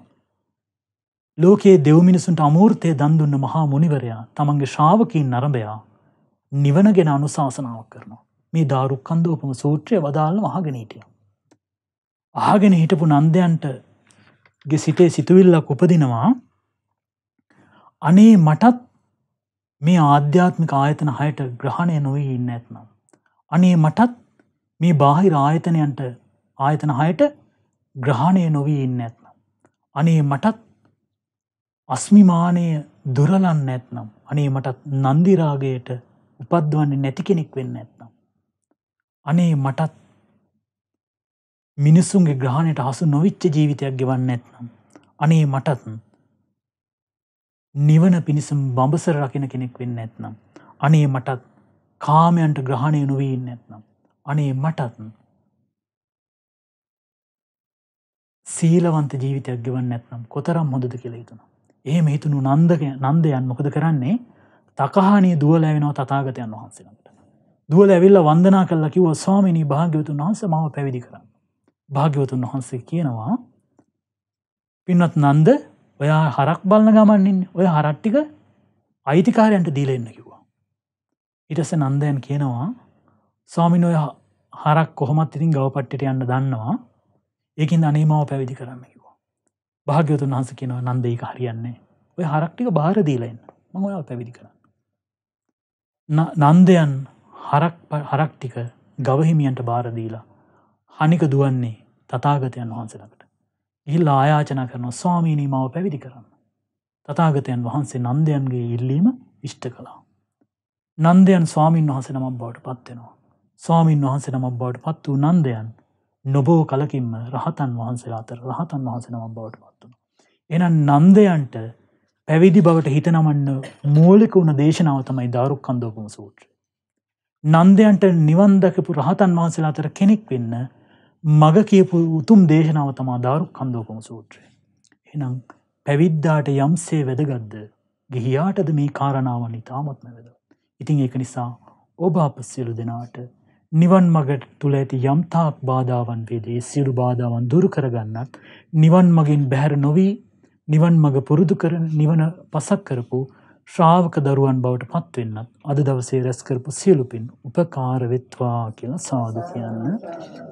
ලෝකයේ දෙව්මිනිසුන්ට අමූර්තය දන්දුන්න මහා මුනිවරයා තමන්ගේ ශ්‍රාවකින් නරඹයා නිවන ගෙන අනුශාසනාවක් කරනවා. මේ ධාරුක්කන්දෝපම සූත්‍රය වදාල්ල අහගෙනීටිය. ආගෙන හිටපු නන්දයන්ට ගෙ සිටේ සිතුවිල්ලක් උපදිනවා අනේ මටත් මේ ආධ්‍යාත්මික ආයතන හයට ග්‍රහණය නොවී ඉන්න ඇත්නම්. අනේ මටත් මේ බාහිර ආයතනයන්ට ආයතන හයට ග්‍රහණය නොවී ඉන්න ඇත්නම්. අනේ මටත් අස්මිමානය දුරලන්න ඇත්නම්. අනේ මටත් නන්දිරාගයට උපද්වන්නේ නැති කෙනෙක් වෙන්න ඇත්නම්. අනේ මටත් මිනිස්සුන්ගේ ග්‍රහණයට හසු නොවිච්ච ජීවිතයක් ගෙවන්න ඇත්නම්. අනේ මටත් නිවන පිණිසම් බඹසර රකින කෙනෙක් වෙන්න ඇත්නම්. අනේ මටත් කාමයන්ට ග්‍රහණය නොවී නැත්නම්. අනේ මටත් සීලවන්ත ජීවිතයක් ගෙවන්න නැත්නම් කොතරම් හොඳද කියලා හිතුන. එහෙම හිතුණු නන්දක නන්දයන් මොකද කරන්නේ තකහානී දුවලෑවෙනව තතාගතයන් වහන්සේනට. දුවල ඇවිල්ල වන්දනා කල්ලා කිව ස්වාමිනී භාග්‍යවතුන් වහන්ස මව පැවිදි කරන්න. භාග්‍යවතුන් වහන්සේ කියනවා පින්වත් නන්ද ඔයා හරක් බලන ගමන්නින් ඔය හරට්ටික අයිතිකාරයන්ට දීලෙන්න කිව්වා. ඉටස නන්දයන් කියනවා ස්වාමින ඔය හරක් කොහොමත් ඉතින් ගවපට්ටට යන්න දන්නවා ඒකින් අනේමාව පැවිදි කරන්න කිවා. භාග්‍යවතුන් වහන්ස කියනවා නන්දේක හරියන්නේ ඔය හරක්ටික බාර දීලෙන් මං ඔයා පැවිදි කරන්න. නන්දයන් හරක් ටික ගවහිමියන්ට බාරදීලා හනික දුවන්නේ තතාගතයන් වහන්සේලකට. ඉල් ආයාචන කරන ස්වාමීනී මාව පැවිදි කරන්න. තතාගතයන් වහන්සේ නන්දයන්ගේ ඉල්ලීම ඉෂ්ට කළා. නන්දයන් ස්වාමීන් වහස නමක් බවට පත්වෙනවා. ස්වාමීන් වහන්සේ නමක් බවට පත් වූ නන්දයන් නොබෝ කලකින්ම රහතන් වහන්සේලා අතර රහතන් වහස නමක් බවට පත්වන. එන නන්දයන්ට පැවිදි බවට හිතනමන්න මූලික වුණ දේශනාව තමයි දරුක් කන්දෝපම සූත්‍ර. නන්දයන්ට නිවන්දකපු රහතන් වහන්සේලා අතර කෙනෙක් වෙන්න මග කියපු උතුම් දේශනාව තමා දාරුක් කන්දෝපම සූත්‍රය. එනම් පැවිද්දාට යම්සේ වැදගත්ද ගිහියාටද මේ කාරණාවන් ඉතාමත්ම වැද. ඉතින් ඒක නිසා ඔබ අප සියලු දෙනාට නිවන් මගට තුළ ඇති යම්තාක් බාධාවන් වේදේ සියලු බාධාවන් දුරු කරගන්නත් නිවන් මගින් බැහැර නොවී නිවන් මඟ පුරුදු කරන නිවන පසක් කරපු ශ්‍රාවක දරුවන් බවට පත්වෙන්නත් අද දවසේ රැස්කරපු සියලුපින් උපකාරවෙත්වා කියලා සාදු කියන්න.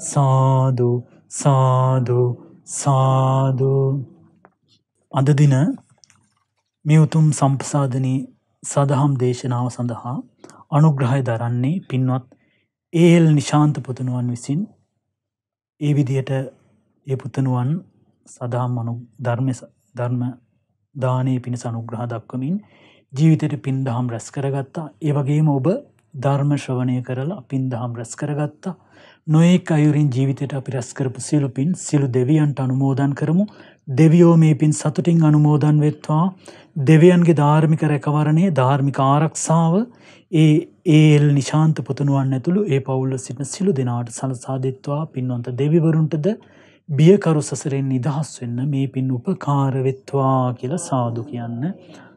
සාදු සාදු සාදු. අදදින මේ උතුම් සම්පසාධනී සදහම් දේශනාව සඳහා අනුග්‍රහය දරන්නේ පින්වත් ඒල් නිශාන්ත පුතනුවන් විසින්. ඒ විදියට ඒ පුතනුවන් සදහම් අනු ධර්ම ධර්ම දානය පිණිස අනුග්‍රහ දක්වමින් ජීවිතයට පින් දහම් රැස් කරගත්තා. ඒවගේම ඔබ ධර්ම ශ්‍රවණය කරලා පින් දහම් රැස් කරගත්තා. නොඒක් අයුරින් ජීවිතයට අපි රැස්කරපු සිලු පින් සිලු දෙවියන්ට අනුමෝදන් කරමු. දෙවියෝ මේ පින් සතුටින් අනුමෝදන් වෙත්වා. දෙවියන්ගේ ධාර්මික රැකවරණය ධාර්මික ආරක්ෂාව ඒ ඒල් නිශාන්ත පුතනුවන් ඇතුළු ඒ පවුල්ල සිටින සිලු දෙනාට සලසාධත්වා පින්වන්ත දෙවිවරුන්ටද බියකරු සසරෙන් නිදහස් වෙන්න මේ පින් උපකාරවෙත්වා කියලා සාදු කියන්න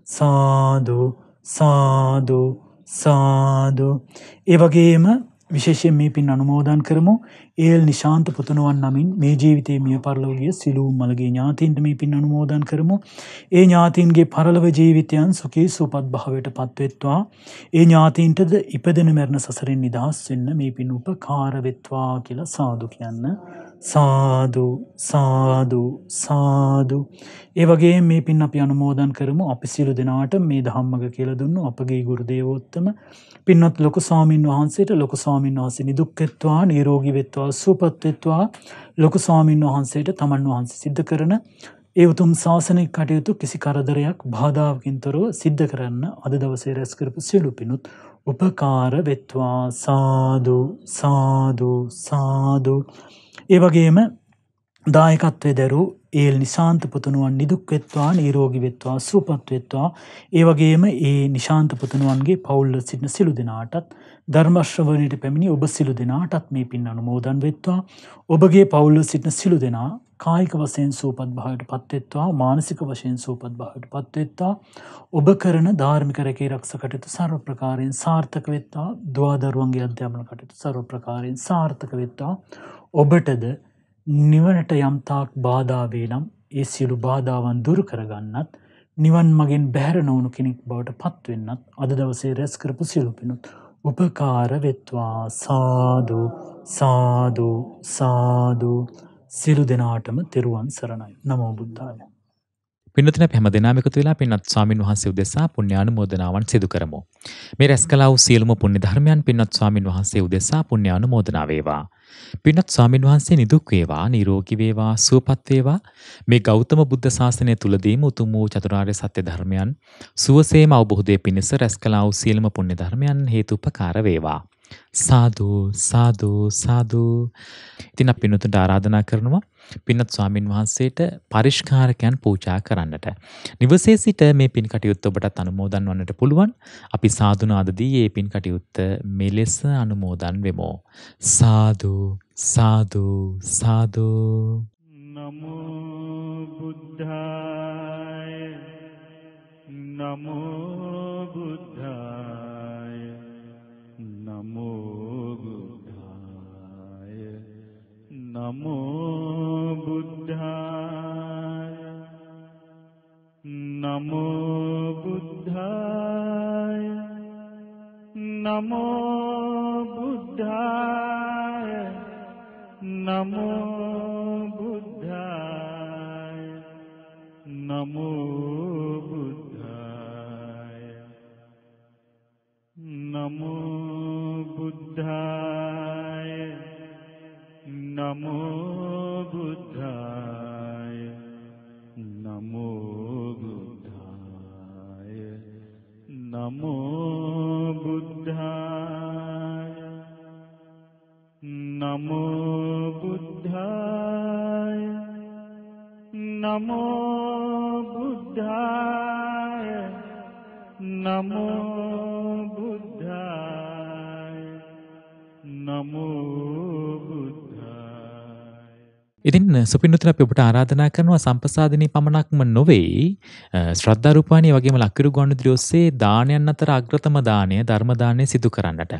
සාදු සාදු සාදු. ඒ වගේම විශේෂයෙන් මේ පින් අනුමෝදන් කරමු. ඒල් නිශාන්ත පුතනුවන් නමින් මේ ජීවිතයේ මිය පරලෝගිය සිලූම් මළගේ ඥාතීන්ට මේ පින් අනුමෝදන් කරමු. ඒ ඥාතීන්ගේ පරලව ජීවිතයන් සුකී සුපත් භාවයට පත්වෙත්වා. ඒ ඥාතීන්ටද ඉපදෙන මැරණ සසරෙන් නිදහස් වෙන්න මේ පින් උපකාරවෙත්වා කියලා සාදු කියන්න සාදු සාදු සාදු. ඒ වගේ මේ පින් අපි අනුමෝදන් කරමු. අපි සියලු දෙනාට මේ දහම්මග කියලා දුන්නු. අපගේ ගුරු දේවෝත්තම. පින්වත් ලොකු ස්වාමින් වහන්සේට ලොකු ස්වාමින් වහන්සේ නිදුක්කෙත්වා නිරෝගී වෙත්වා සුවපත් වෙත්වා. ලොකු ස්වාමින් වහන්සේට තමන් වහන්සේ සිද්ධ කරන ඒ උතුම් ශාසනික කටයුතු කිසි කරදරයක් බාධාවකින් තොරව සිද්ධ කරන්න අද දවසේ රැස් කරපු සියලු පිණුත් උපකාර වෙත්වා. සාදු සාදු සාදු. ඒ වගේම දායකත්වය දැරු ඒල් නිශාන්ත පුතනුවන් නිදුක්වෙත්වා නීරෝගි වෙත්වා සූපත්වෙත්වා ඒ වගේම ඒ නිශාන්ත පුතනුවන්ගේ පවුල්ල සිටින සිලු දෙනාටත් ධර්මශ්‍රවනයට පැමිණි ඔබ සිලු දෙනාටත් මේ පින් අනුමෝදන් වෙත්වා. ඔබගේ පවුල්ල සිටින සිලු දෙනා කායික වසයෙන් සූපත් භාවට පත්වෙත්වා මානසික වශයෙන් සූපත් භාවට පත්වෙත්තා ඔබ කරන ධාර්මික රැකේ රක්ෂ කටයුතු සර්ව ප්‍රකාරයෙන් සාර්ථක වෙත්තා දවාදරුවන්ගේ අධ්‍යාපන කටයුතු සර්ව ප්‍රකාරයෙන් සාර්ථක වෙත්තා ඔබටද නිවනට යම්තාක් බාධාවේ නම් ඒ සියලු බාධාවන් දුරු කරගන්නත් නිවන් මගෙන් බැහැර නොවුණු කෙනෙක් බවට පත්වෙන්නත් අද දවසේ රැස් කරපු සිලුපිනුත් උපකාර වෙත්වා සාදු සාදු සාදු සිලු දෙනාටම තෙරුවන් සරණයි නමෝ බුද්ධාය. පින්නතින පැම දෙනාම එකතු වෙලා පින්නත් ස්වාමින් වහන්සේ උදෙසා පුණ්‍යානුමෝදනාවන් සිදු කරමු. මේ රැස් කළා වූ සියලුම පුණ්‍ය ධර්මයන් පින්නත් ස්වාමින් වහන්සේ උදෙසා පුණ්‍යානුමෝදනා වේවා. පින්නත් ස්වාමින් වහන්සේ නිදුක් වේවා, නිරෝගී වේවා, සුවපත් වේවා. මේ ගෞතම බුද්ධ ශාසනය තුලදීම උතුම් වූ චතුරාර්ය සත්‍ය ධර්මයන් සුවසේම අවබෝධයේ පිණිස රැස් කළා වූ සියලුම පුණ්‍ය ධර්මයන් හේතුපකාර වේවා. සාදු සාදු සාදු ඉතින් අපි පින්නතුන්ට ආරාධනා කරනවා පින්නත් ස්වාමින් වහන්සේට පරිෂ්කාරකයන් පූජා කරන්නට. නිවසේ සිට මේ පින් කටයුත්ත ඔබටත් අනුමෝදන් වන්නට පුළුවන්. අපි සාදුනාදදී මේ පින් කටයුත්ත මෙලෙස අනුමෝදන් වෙමු. සාදු සාදු සාදු නමෝ බුද්ධාය නමෝ බුද්ධාය ඉතින් සුපින්නුතුල අපි ඔබට ආරාධනා කරනවා සම්පසාදිනී පමණක්ම නොවේ ශ්‍රද්ධා රූපාණී වගේම ලක්කිරු ගුවන්විදුලි ඔස්සේ දානයන් අතර අග්‍රතම දාණය ධර්ම දාණය සිදු කරන්නට.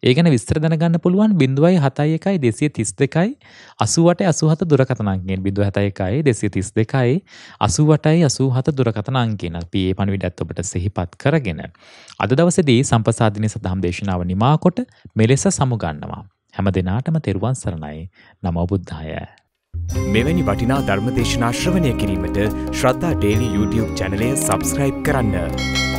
ඒ ගැන විස්තර දැනගන්න පුළුවන් 071 232 88 87 දුරකථන අංකයෙන් 071 232 88 87 දුරකථන අංකයෙන් අපි මේ පණිවිඩයත් ඔබට සිහිපත් කරගෙන අද දවසේදී සම්පසාදිනී සදහම් දේශනාව නිමා කොට මෙලෙස සමුගන්නවා. හැම දිනාටම තෙරුවන් සරණයි. නමෝ බුද්ධාය. මෙවැනි වටිනා ධර්මදේශනා ශ්‍රවණය කිරීමට ශ්‍රද්ධා ඩේලි YouTube චැනලය සබස්ක්‍රයිබ් කරන්න.